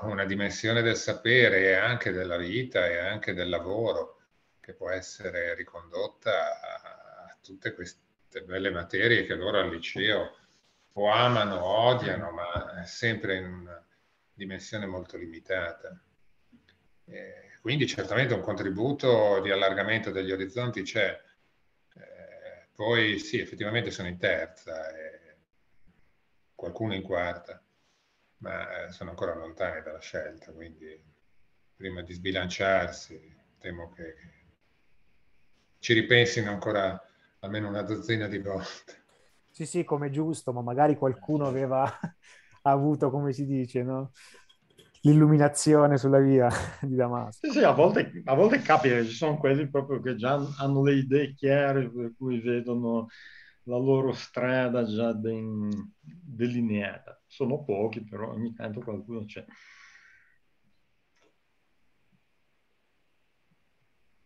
una dimensione del sapere e anche della vita e anche del lavoro che può essere ricondotta a, tutte queste belle materie che loro al liceo o amano o odiano, ma sempre in una dimensione molto limitata. Eh, quindi certamente un contributo di allargamento degli orizzonti c'è. Eh, poi sì, effettivamente sono in terza e qualcuno in quarta ma eh, sono ancora lontani dalla scelta, quindi prima di sbilanciarsi temo che ci ripensino ancora almeno una dozzina di volte.
Sì, sì, come giusto, ma magari qualcuno aveva *laughs* avuto, come si dice, no? l'illuminazione sulla via *laughs* di Damasco.
Sì, sì, a volte, a volte capita, ci sono quelli proprio che già hanno le idee chiare, per cui vedono la loro strada già ben delineata. Sono pochi, però ogni tanto qualcuno c'è.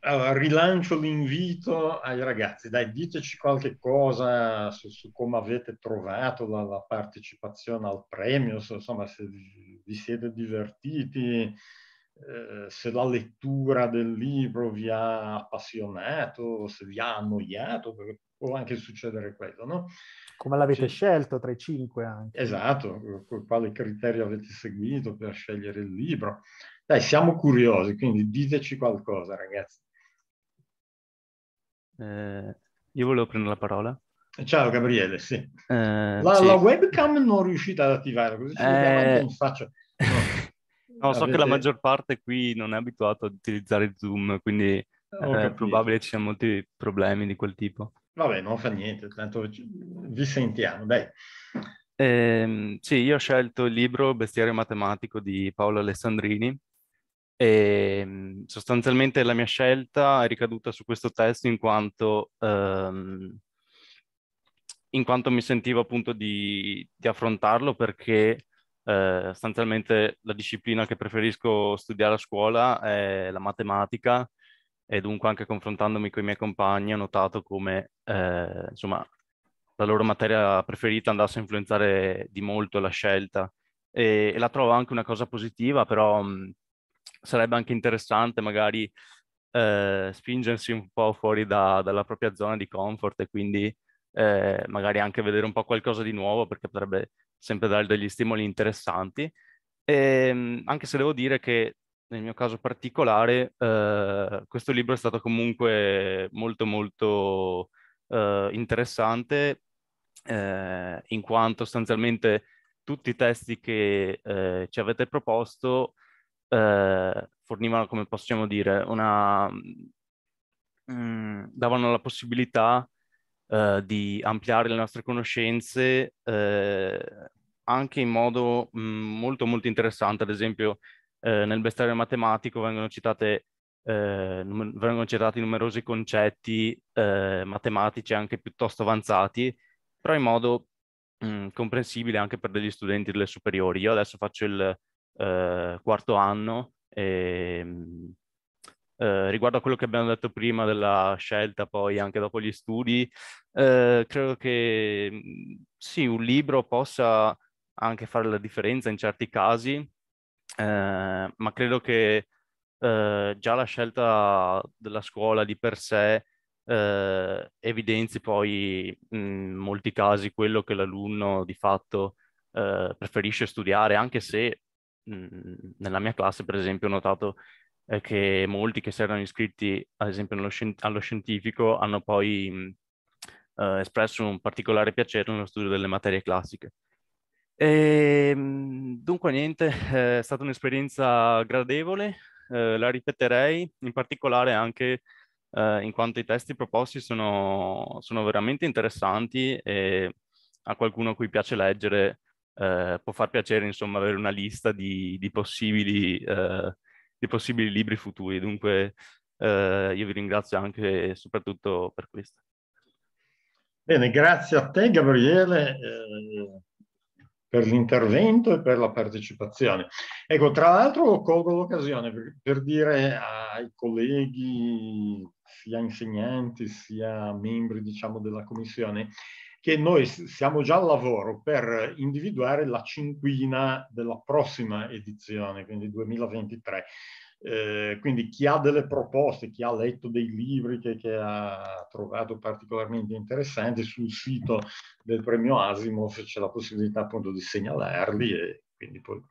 Allora, rilancio l'invito ai ragazzi, dai, diteci qualche cosa su, su come avete trovato la, la, partecipazione al premio, insomma, se vi, vi siete divertiti, eh, se la lettura del libro vi ha appassionato, se vi ha annoiato, perché può anche succedere quello, no?
Come l'avete sì. scelto tra i cinque anche.
Esatto, quali criteri avete seguito per scegliere il libro. Dai, siamo curiosi, quindi diteci qualcosa, ragazzi.
Eh, io volevo prendere la parola.
Ciao Gabriele, sì. Eh, la, sì. la, webcam non riuscita ad attivare, così ci eh... in faccia. *laughs*
No. no, so che la maggior parte qui non è abituato ad utilizzare Zoom, quindi è probabile ci siano molti problemi di quel tipo.
Vabbè, non fa niente, tanto vi sentiamo, dai.
Eh, sì, io ho scelto il libro Bestiario matematico di Paolo Alessandrini e ehm, sostanzialmente la mia scelta è ricaduta su questo testo in quanto, ehm, in quanto mi sentivo appunto di, di affrontarlo perché eh, sostanzialmente la disciplina che preferisco studiare a scuola è la matematica e dunque anche confrontandomi con i miei compagni ho notato come eh, insomma la loro materia preferita andasse a influenzare di molto la scelta e, e la trovo anche una cosa positiva, però mh, sarebbe anche interessante magari eh, spingersi un po' fuori da, dalla propria zona di comfort e quindi eh, magari anche vedere un po' qualcosa di nuovo perché potrebbe sempre dare degli stimoli interessanti. E, mh, anche se devo dire che nel mio caso particolare, eh, questo libro è stato comunque molto molto eh, interessante eh, in quanto sostanzialmente tutti i testi che eh, ci avete proposto eh, fornivano, come possiamo dire, una... Mm, davano la possibilità eh, di ampliare le nostre conoscenze anche in modo mh, mm, molto molto interessante, ad esempio eh, nel bestiario matematico vengono, citate, eh, vengono citati numerosi concetti eh, matematici anche piuttosto avanzati, però in modo mh, mm, comprensibile anche per degli studenti delle superiori. Io adesso faccio il eh, quarto anno e, eh, riguardo a quello che abbiamo detto prima della scelta, poi anche dopo gli studi, eh, credo che mm, sì, un libro possa anche fare la differenza in certi casi, eh, ma credo che eh, già la scelta della scuola di per sé eh, evidenzi poi in molti casi quello che l'alunno di fatto eh, preferisce studiare, anche se mh, nella mia classe, per esempio, ho notato eh, che molti che si erano iscritti, ad esempio, scien- allo scientifico hanno poi mh, eh, espresso un particolare piacere nello studio delle materie classiche. E, ehm, dunque, niente, *laughs* è stata un'esperienza gradevole, eh, la ripeterei, in particolare anche eh, in quanto i testi proposti sono, sono, veramente interessanti e a qualcuno a cui piace leggere eh, può far piacere insomma avere una lista di, di, possibili, eh, di possibili, libri futuri. Dunque eh, io vi ringrazio anche e soprattutto per questo.
Bene, grazie a te Gabriele eh, per l'intervento e per la partecipazione. Ecco, tra l'altro colgo l'occasione per, per, dire ai colleghi, sia insegnanti, sia membri, diciamo, della commissione, che noi siamo già al lavoro per individuare la cinquina della prossima edizione, quindi 2023. Eh, quindi chi ha delle proposte, chi ha letto dei libri che, che, ha trovato particolarmente interessanti sul sito del premio Asimov c'è la possibilità appunto di segnalarli e quindi poi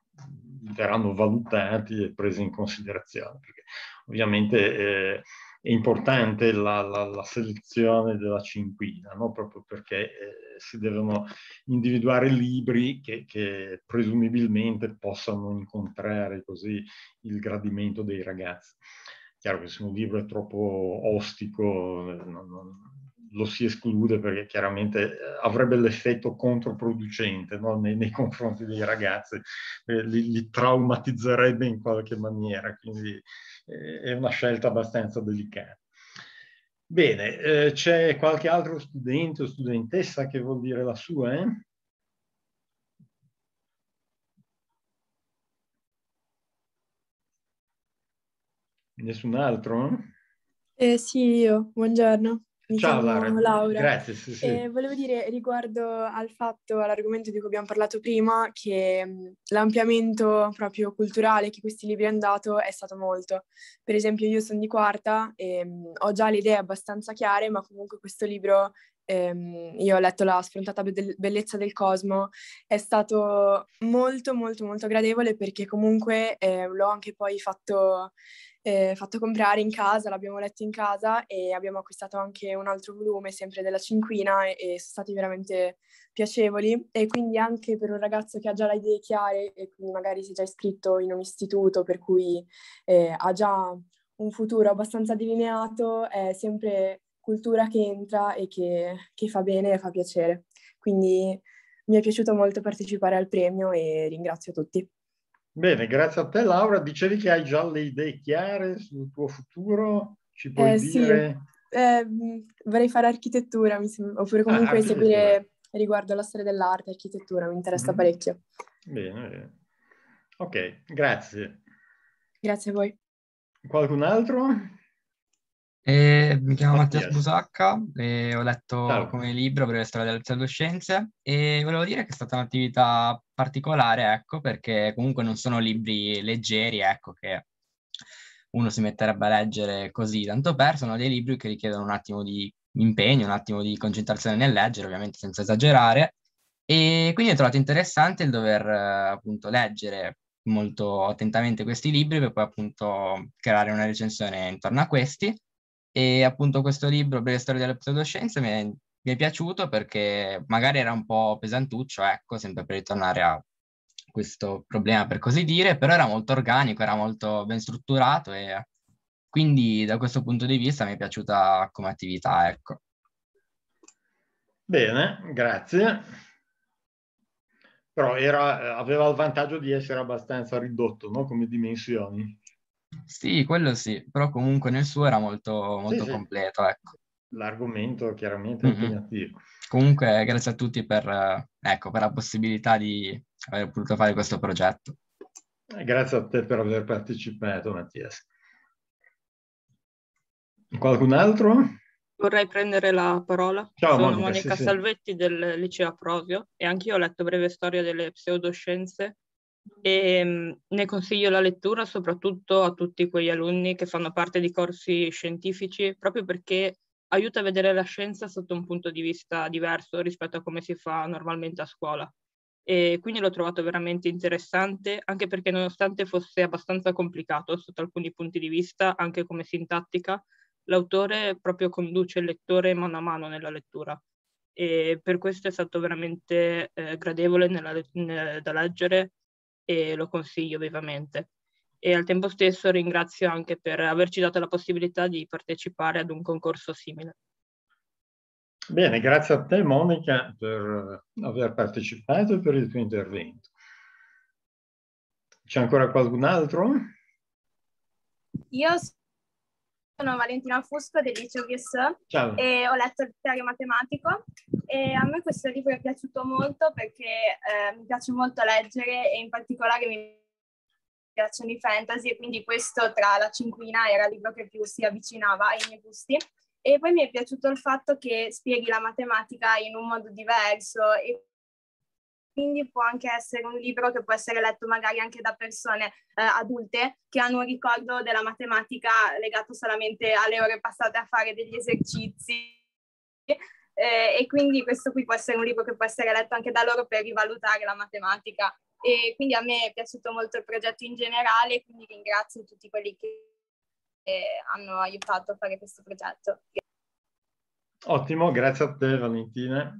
verranno valutati e presi in considerazione. Perché ovviamente eh, è importante la, la, la, selezione della cinquina, no? proprio perché eh, si devono individuare libri che, che, presumibilmente possano incontrare così il gradimento dei ragazzi. Chiaro che se un libro è troppo ostico non, non, lo si esclude perché chiaramente eh, avrebbe l'effetto controproducente no? nei, nei, confronti dei ragazzi, eh, li, li traumatizzerebbe in qualche maniera. Quindi è una scelta abbastanza delicata. Bene, eh, c'è qualche altro studente o studentessa che vuol dire la sua? Eh? Nessun altro?
Eh, sì, io. Buongiorno.
Mi Ciao Lara.
Laura.
Grazie. Sì, sì.
Eh, volevo dire riguardo al fatto, all'argomento di cui abbiamo parlato prima, che mh, l'ampliamento proprio culturale che questi libri hanno dato è stato molto. Per esempio io sono di quarta e mh, ho già le idee abbastanza chiare, ma comunque questo libro, ehm, io ho letto La sfrontata be- bellezza del cosmo, è stato molto molto molto gradevole perché comunque eh, l'ho anche poi fatto eh, fatto comprare in casa, l'abbiamo letto in casa e abbiamo acquistato anche un altro volume, sempre della cinquina, e, e sono stati veramente piacevoli. E quindi anche per un ragazzo che ha già le idee chiare e quindi magari si è già iscritto in un istituto per cui eh, ha già un futuro abbastanza delineato, è sempre cultura che entra e che, che fa bene e fa piacere. Quindi mi è piaciuto molto partecipare al premio e ringrazio tutti.
Bene, grazie a te Laura. Dicevi che hai già le idee chiare sul tuo futuro? Ci puoi
eh,
dire?
Sì. Eh, vorrei fare architettura, sembra, oppure ah, comunque ah, seguire riguardo alla storia dell'arte, architettura, mi interessa mm. parecchio.
Bene, bene. Ok, grazie.
Grazie a voi.
Qualcun altro?
Eh, mi chiamo Mattia Busacca e ho letto Ciao. come libro Breve storia delle pseudoscienze e volevo dire che è stata un'attività particolare, ecco, perché comunque non sono libri leggeri, ecco, che uno si metterebbe a leggere così. Tanto per, sono dei libri che richiedono un attimo di impegno, un attimo di concentrazione nel leggere, ovviamente senza esagerare, e quindi ho trovato interessante il dover appunto leggere molto attentamente questi libri per poi appunto creare una recensione intorno a questi e appunto questo libro, Breve storia delle pseudoscienze, mi è, mi è piaciuto perché magari era un po' pesantuccio, ecco, sempre per ritornare a questo problema per così dire, però era molto organico, era molto ben strutturato e quindi da questo punto di vista mi è piaciuta come attività, ecco.
Bene, grazie. Però era, aveva il vantaggio di essere abbastanza ridotto no? come dimensioni.
Sì, quello sì, però comunque nel suo era molto, molto sì, completo, ecco.
L'argomento chiaramente è mm-hmm. impegnativo.
Comunque grazie a tutti per, ecco, per la possibilità di aver potuto fare questo progetto.
Grazie a te per aver partecipato, Mattias. Qualcun altro?
Vorrei prendere la parola.
Ciao,
Sono
Monica,
Monica
sì, sì.
Salvetti del liceo Aprosio e anch'io ho letto Breve storia delle pseudoscienze e mh, ne consiglio la lettura soprattutto a tutti quegli alunni che fanno parte di corsi scientifici proprio perché aiuta a vedere la scienza sotto un punto di vista diverso rispetto a come si fa normalmente a scuola. E quindi l'ho trovato veramente interessante, anche perché nonostante fosse abbastanza complicato sotto alcuni punti di vista, anche come sintattica, l'autore proprio conduce il lettore mano a mano nella lettura e per questo è stato veramente eh, gradevole nella, ne- da leggere e lo consiglio vivamente. E al tempo stesso ringrazio anche per averci dato la possibilità di partecipare ad un concorso simile.
Bene, grazie a te Monica per aver partecipato e per il tuo intervento. C'è ancora qualcun altro?
Io sono Valentina Fusco del liceo VS
Ciao.
e ho letto il diario matematico e a me questo libro è piaciuto molto perché eh, mi piace molto leggere e in particolare mi piacciono i fantasy e quindi questo tra la cinquina era il libro che più si avvicinava ai miei gusti. E poi mi è piaciuto il fatto che spieghi la matematica in un modo diverso e quindi può anche essere un libro che può essere letto magari anche da persone eh, adulte che hanno un ricordo della matematica legato solamente alle ore passate a fare degli esercizi. Eh, e quindi questo qui può essere un libro che può essere letto anche da loro per rivalutare la matematica. E quindi a me è piaciuto molto il progetto in generale, quindi ringrazio tutti quelli che eh, hanno aiutato a fare questo progetto.
Ottimo, grazie a te Valentina.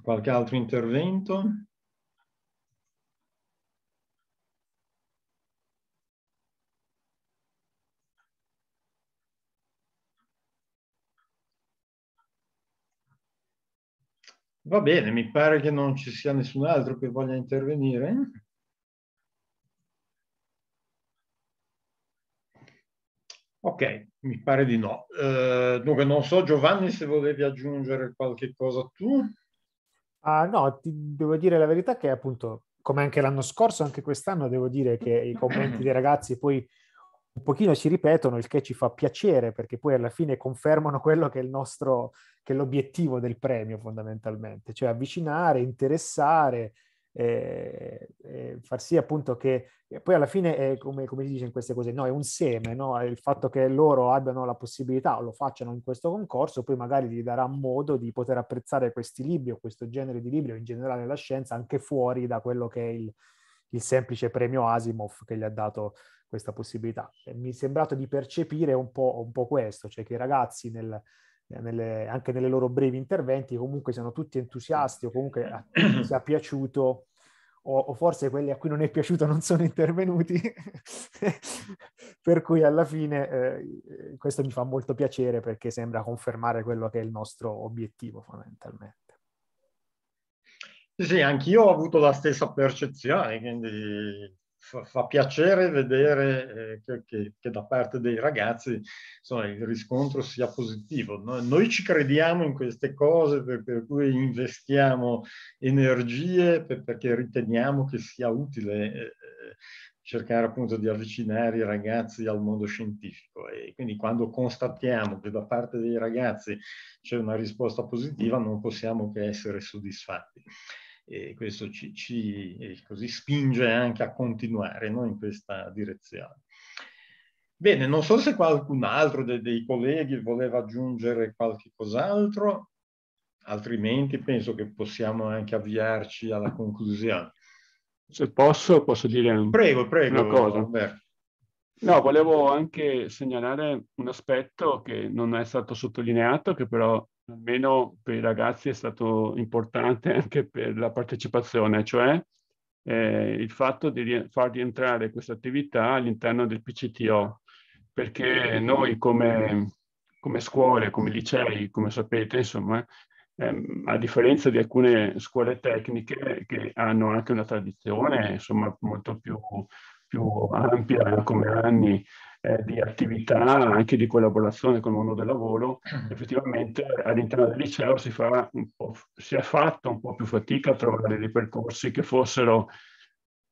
Qualche altro intervento? Va bene, mi pare che non ci sia nessun altro che voglia intervenire. Ok, mi pare di no. Eh, dunque, non so Giovanni se volevi aggiungere qualche cosa tu.
Ah, no, ti devo dire la verità che appunto, come anche l'anno scorso, anche quest'anno devo dire che i *clears throat* commenti dei ragazzi poi un pochino si ripetono, il che ci fa piacere perché poi alla fine confermano quello che è il nostro, che è l'obiettivo del premio fondamentalmente, cioè avvicinare, interessare, eh, eh, far sì appunto che e poi alla fine è come, come, si dice in queste cose, no, è un seme, no? il fatto che loro abbiano la possibilità o lo facciano in questo concorso, poi magari gli darà modo di poter apprezzare questi libri o questo genere di libri o in generale la scienza anche fuori da quello che è il, il semplice premio Asimov che gli ha dato questa possibilità. E mi è sembrato di percepire un po', un po questo, cioè che i ragazzi nel, nelle, anche nelle loro brevi interventi comunque siano tutti entusiasti o comunque a tutti sia *clears throat* piaciuto o, o, forse quelli a cui non è piaciuto non sono intervenuti, *laughs* per cui alla fine eh, questo mi fa molto piacere perché sembra confermare quello che è il nostro obiettivo fondamentalmente.
Sì, anch'io ho avuto la stessa percezione, quindi fa, fa piacere vedere eh, che, che, che, da parte dei ragazzi insomma, il riscontro sia positivo. Noi, noi ci crediamo in queste cose per, per cui investiamo energie per, perché riteniamo che sia utile eh, cercare appunto di avvicinare i ragazzi al mondo scientifico e quindi quando constatiamo che da parte dei ragazzi c'è una risposta positiva non possiamo che essere soddisfatti e questo ci, ci così spinge anche a continuare no, in questa direzione. Bene, non so se qualcun altro dei, dei colleghi voleva aggiungere qualche cos'altro, altrimenti penso che possiamo anche avviarci alla conclusione.
Se posso, posso dire
prego, prego,
una cosa.
Alberto.
No, volevo anche segnalare un aspetto che non è stato sottolineato, che però almeno per i ragazzi è stato importante *laughs* anche per la partecipazione, cioè eh, il fatto di far rientrare questa attività all'interno del PCTO, perché noi come, come scuole, come licei, come sapete, insomma, ehm, a differenza di alcune scuole tecniche che hanno anche una tradizione, insomma, molto più, più ampia come anni eh, di attività, anche di collaborazione con il mondo del lavoro, effettivamente all'interno del liceo si, fa un po', si è fatto un po' più fatica a trovare dei percorsi che fossero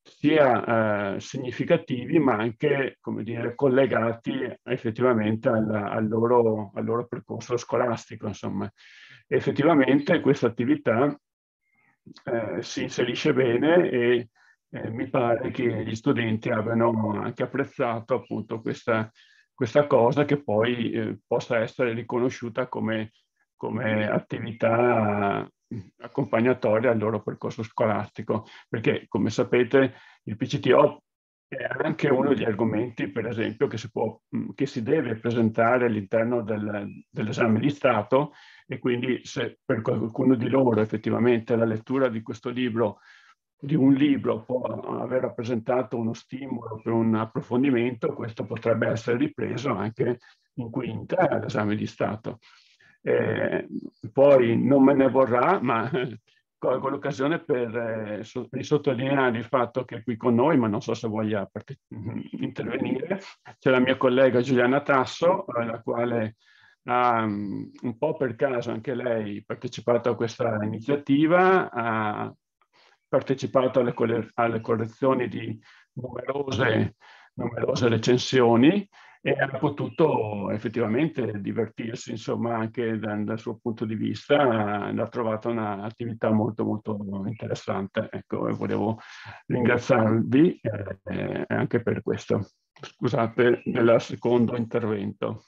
sia eh, significativi ma anche, come dire, collegati effettivamente al, al, loro, al loro, percorso scolastico. Insomma. Effettivamente questa attività eh, si inserisce bene e eh, mi pare che gli studenti abbiano anche apprezzato appunto questa, questa cosa che poi eh, possa essere riconosciuta come, come attività accompagnatoria al loro percorso scolastico, perché come sapete il PCTO è anche uno degli argomenti, per esempio, che si, può, che si deve presentare all'interno del, dell'esame di Stato. E quindi se per qualcuno di loro effettivamente la lettura di questo libro, di un libro, può aver rappresentato uno stimolo per un approfondimento, questo potrebbe essere ripreso anche in quinta all'esame di Stato. Eh, poi non me ne vorrà, ma *laughs* colgo l'occasione per eh, sottolineare il fatto che qui con noi, ma non so se voglia *laughs* intervenire, c'è la mia collega Giuliana Tasso, eh, la quale ha um, un po' per caso anche lei partecipato a questa iniziativa, ha partecipato alle, alle correzioni di numerose, numerose recensioni e ha potuto effettivamente divertirsi, insomma, anche dal, dal suo punto di vista, ha trovato un'attività molto molto interessante. Ecco, volevo ringraziarvi eh, anche per questo. Scusate nel secondo intervento.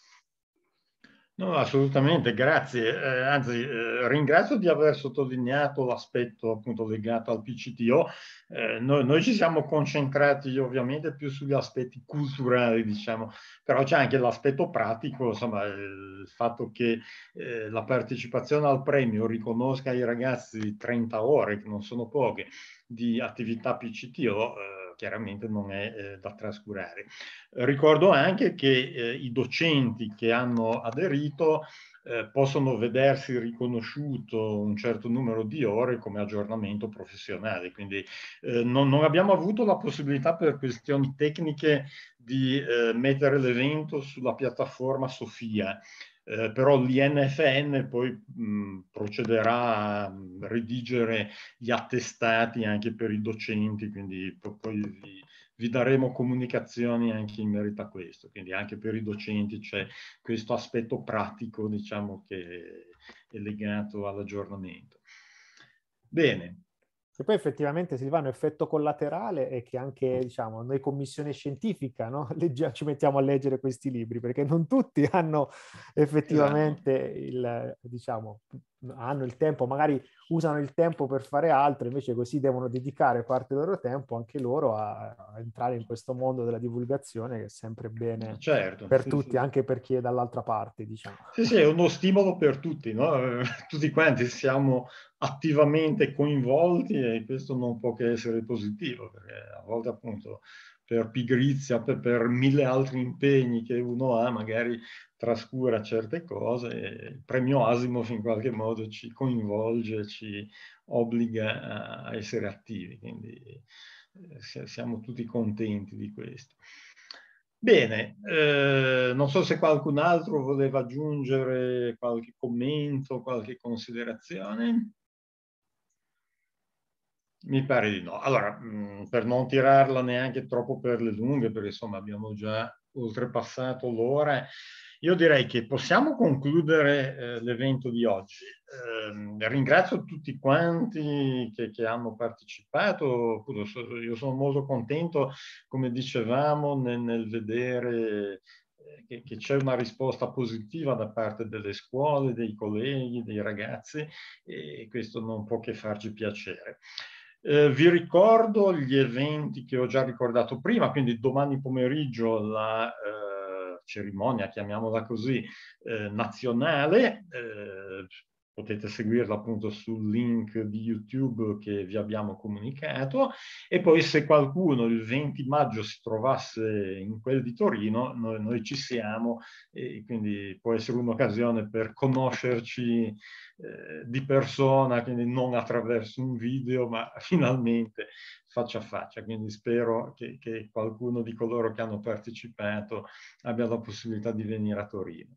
No, assolutamente, grazie. Eh, anzi, eh, ringrazio di aver sottolineato l'aspetto appunto legato al PCTO. Eh, noi, noi, ci siamo concentrati ovviamente più sugli aspetti culturali, diciamo, però c'è anche l'aspetto pratico, insomma, il fatto che eh, la partecipazione al premio riconosca ai ragazzi 30 ore, che non sono poche, di attività PCTO eh, chiaramente non è eh, da trascurare. Ricordo anche che eh, i docenti che hanno aderito eh, possono vedersi riconosciuto un certo numero di ore come aggiornamento professionale, quindi eh, non, non, abbiamo avuto la possibilità per questioni tecniche di mettere l'evento sulla piattaforma Sofia. Eh, però l'INFN poi mh, procederà a redigere gli attestati anche per i docenti, quindi poi vi, vi, daremo comunicazioni anche in merito a questo, quindi anche per i docenti c'è questo aspetto pratico, diciamo, che è legato all'aggiornamento. Bene,
che poi effettivamente Silvano effetto collaterale è che anche diciamo, noi commissione scientifica no? *laughs* Legge, ci mettiamo a leggere questi libri perché non tutti *laughs* hanno effettivamente esatto. il, diciamo, hanno il tempo, magari usano il tempo per fare altro, invece così devono dedicare parte del loro tempo anche loro a, a entrare in questo mondo della divulgazione che è sempre bene certo, per sì, tutti, sì. anche per chi è dall'altra parte, diciamo.
Sì, sì, è uno stimolo per tutti, no? *laughs* Tutti quanti siamo attivamente coinvolti e questo non può che essere positivo, perché a volte appunto per pigrizia, per, per, mille altri impegni che uno ha, magari trascura certe cose. Il premio Asimov in qualche modo ci coinvolge, ci obbliga a essere attivi, quindi eh, siamo tutti contenti di questo. Bene, eh, non so se qualcun altro voleva aggiungere qualche commento, qualche considerazione. Mi pare di no. Allora, mh, per non tirarla neanche troppo per le lunghe, perché insomma abbiamo già oltrepassato l'ora, io direi che possiamo concludere eh, l'evento di oggi. Eh, ringrazio tutti quanti che, che hanno partecipato. Io sono molto contento, come dicevamo, nel, nel vedere eh, che, che, c'è una risposta positiva da parte delle scuole, dei colleghi, dei ragazzi e questo non può che farci piacere. Eh, vi ricordo gli eventi che ho già ricordato prima, quindi domani pomeriggio la eh, cerimonia, chiamiamola così, eh, nazionale. Potete seguirla appunto sul link di YouTube che vi abbiamo comunicato e poi se qualcuno il 20 maggio si trovasse in quel di Torino, noi, noi ci siamo e quindi può essere un'occasione per conoscerci eh, di persona, quindi non attraverso un video, ma *laughs* finalmente faccia a faccia. Quindi spero che, che qualcuno di coloro che hanno partecipato abbia la possibilità di venire a Torino.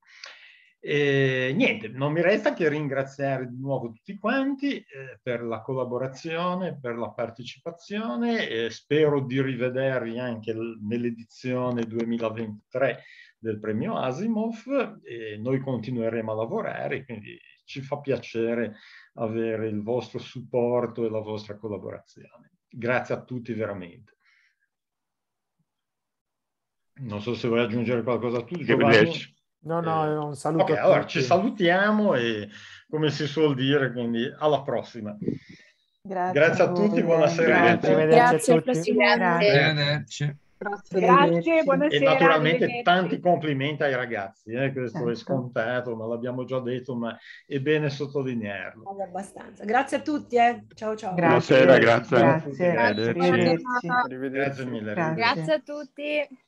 E, niente, non mi resta che ringraziare di nuovo tutti quanti eh, per la collaborazione, per la partecipazione e spero di rivedervi anche nell'edizione 2023 del premio Asimov e noi continueremo a lavorare, quindi ci fa piacere avere il vostro supporto e la vostra collaborazione. Grazie a tutti veramente. Non so se vuoi aggiungere qualcosa a tutti. Giovanni.
No, no, è un saluto.
Ok, allora ci salutiamo e come si suol dire, quindi alla prossima.
Grazie,
Grazie a, tutti, buonasera.
Grazie,
Grazie,
a tutti.
Arrivederci.
Grazie, Grazie buonasera.
E naturalmente tanti complimenti ai ragazzi, eh, questo certo. è scontato, ma l'abbiamo già detto, ma è bene sottolinearlo.
Abbastanza. Grazie a tutti, eh. ciao ciao.
Grazie. Buonasera, grazie.
Grazie,
Arrivederci. Grazie mille.
Grazie. grazie a tutti.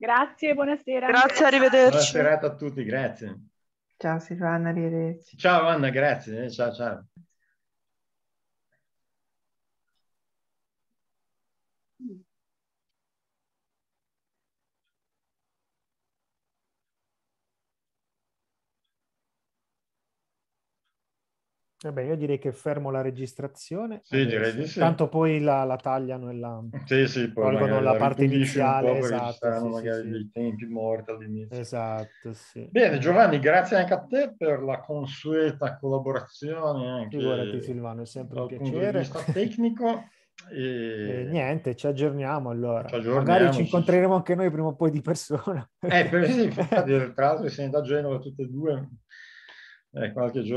Grazie, buonasera.
Grazie, arrivederci.
Buona serata a tutti, grazie.
Ciao Silvana, arrivederci.
Ciao Anna, grazie. Ciao, ciao.
Vabbè, io direi che fermo la registrazione.
Sì, direi di sì.
Tanto poi la, la tagliano e la
sì, sì, poi
tolgono la, parte iniziale. Esatto,
sì, magari sì, dei tempi morti all'inizio.
Esatto, sì.
Bene, Giovanni, grazie anche a te per la consueta collaborazione. Anche
Figurati Silvano, è sempre un piacere.
Dal vista tecnico. *laughs*
E... E niente, ci aggiorniamo allora.
Ci aggiorniamo,
Magari ci incontreremo anche noi prima o poi di persona.
Eh, per *laughs* infatti, tra l'altro, essendo da Genova tutte e due, eh, qualche giorno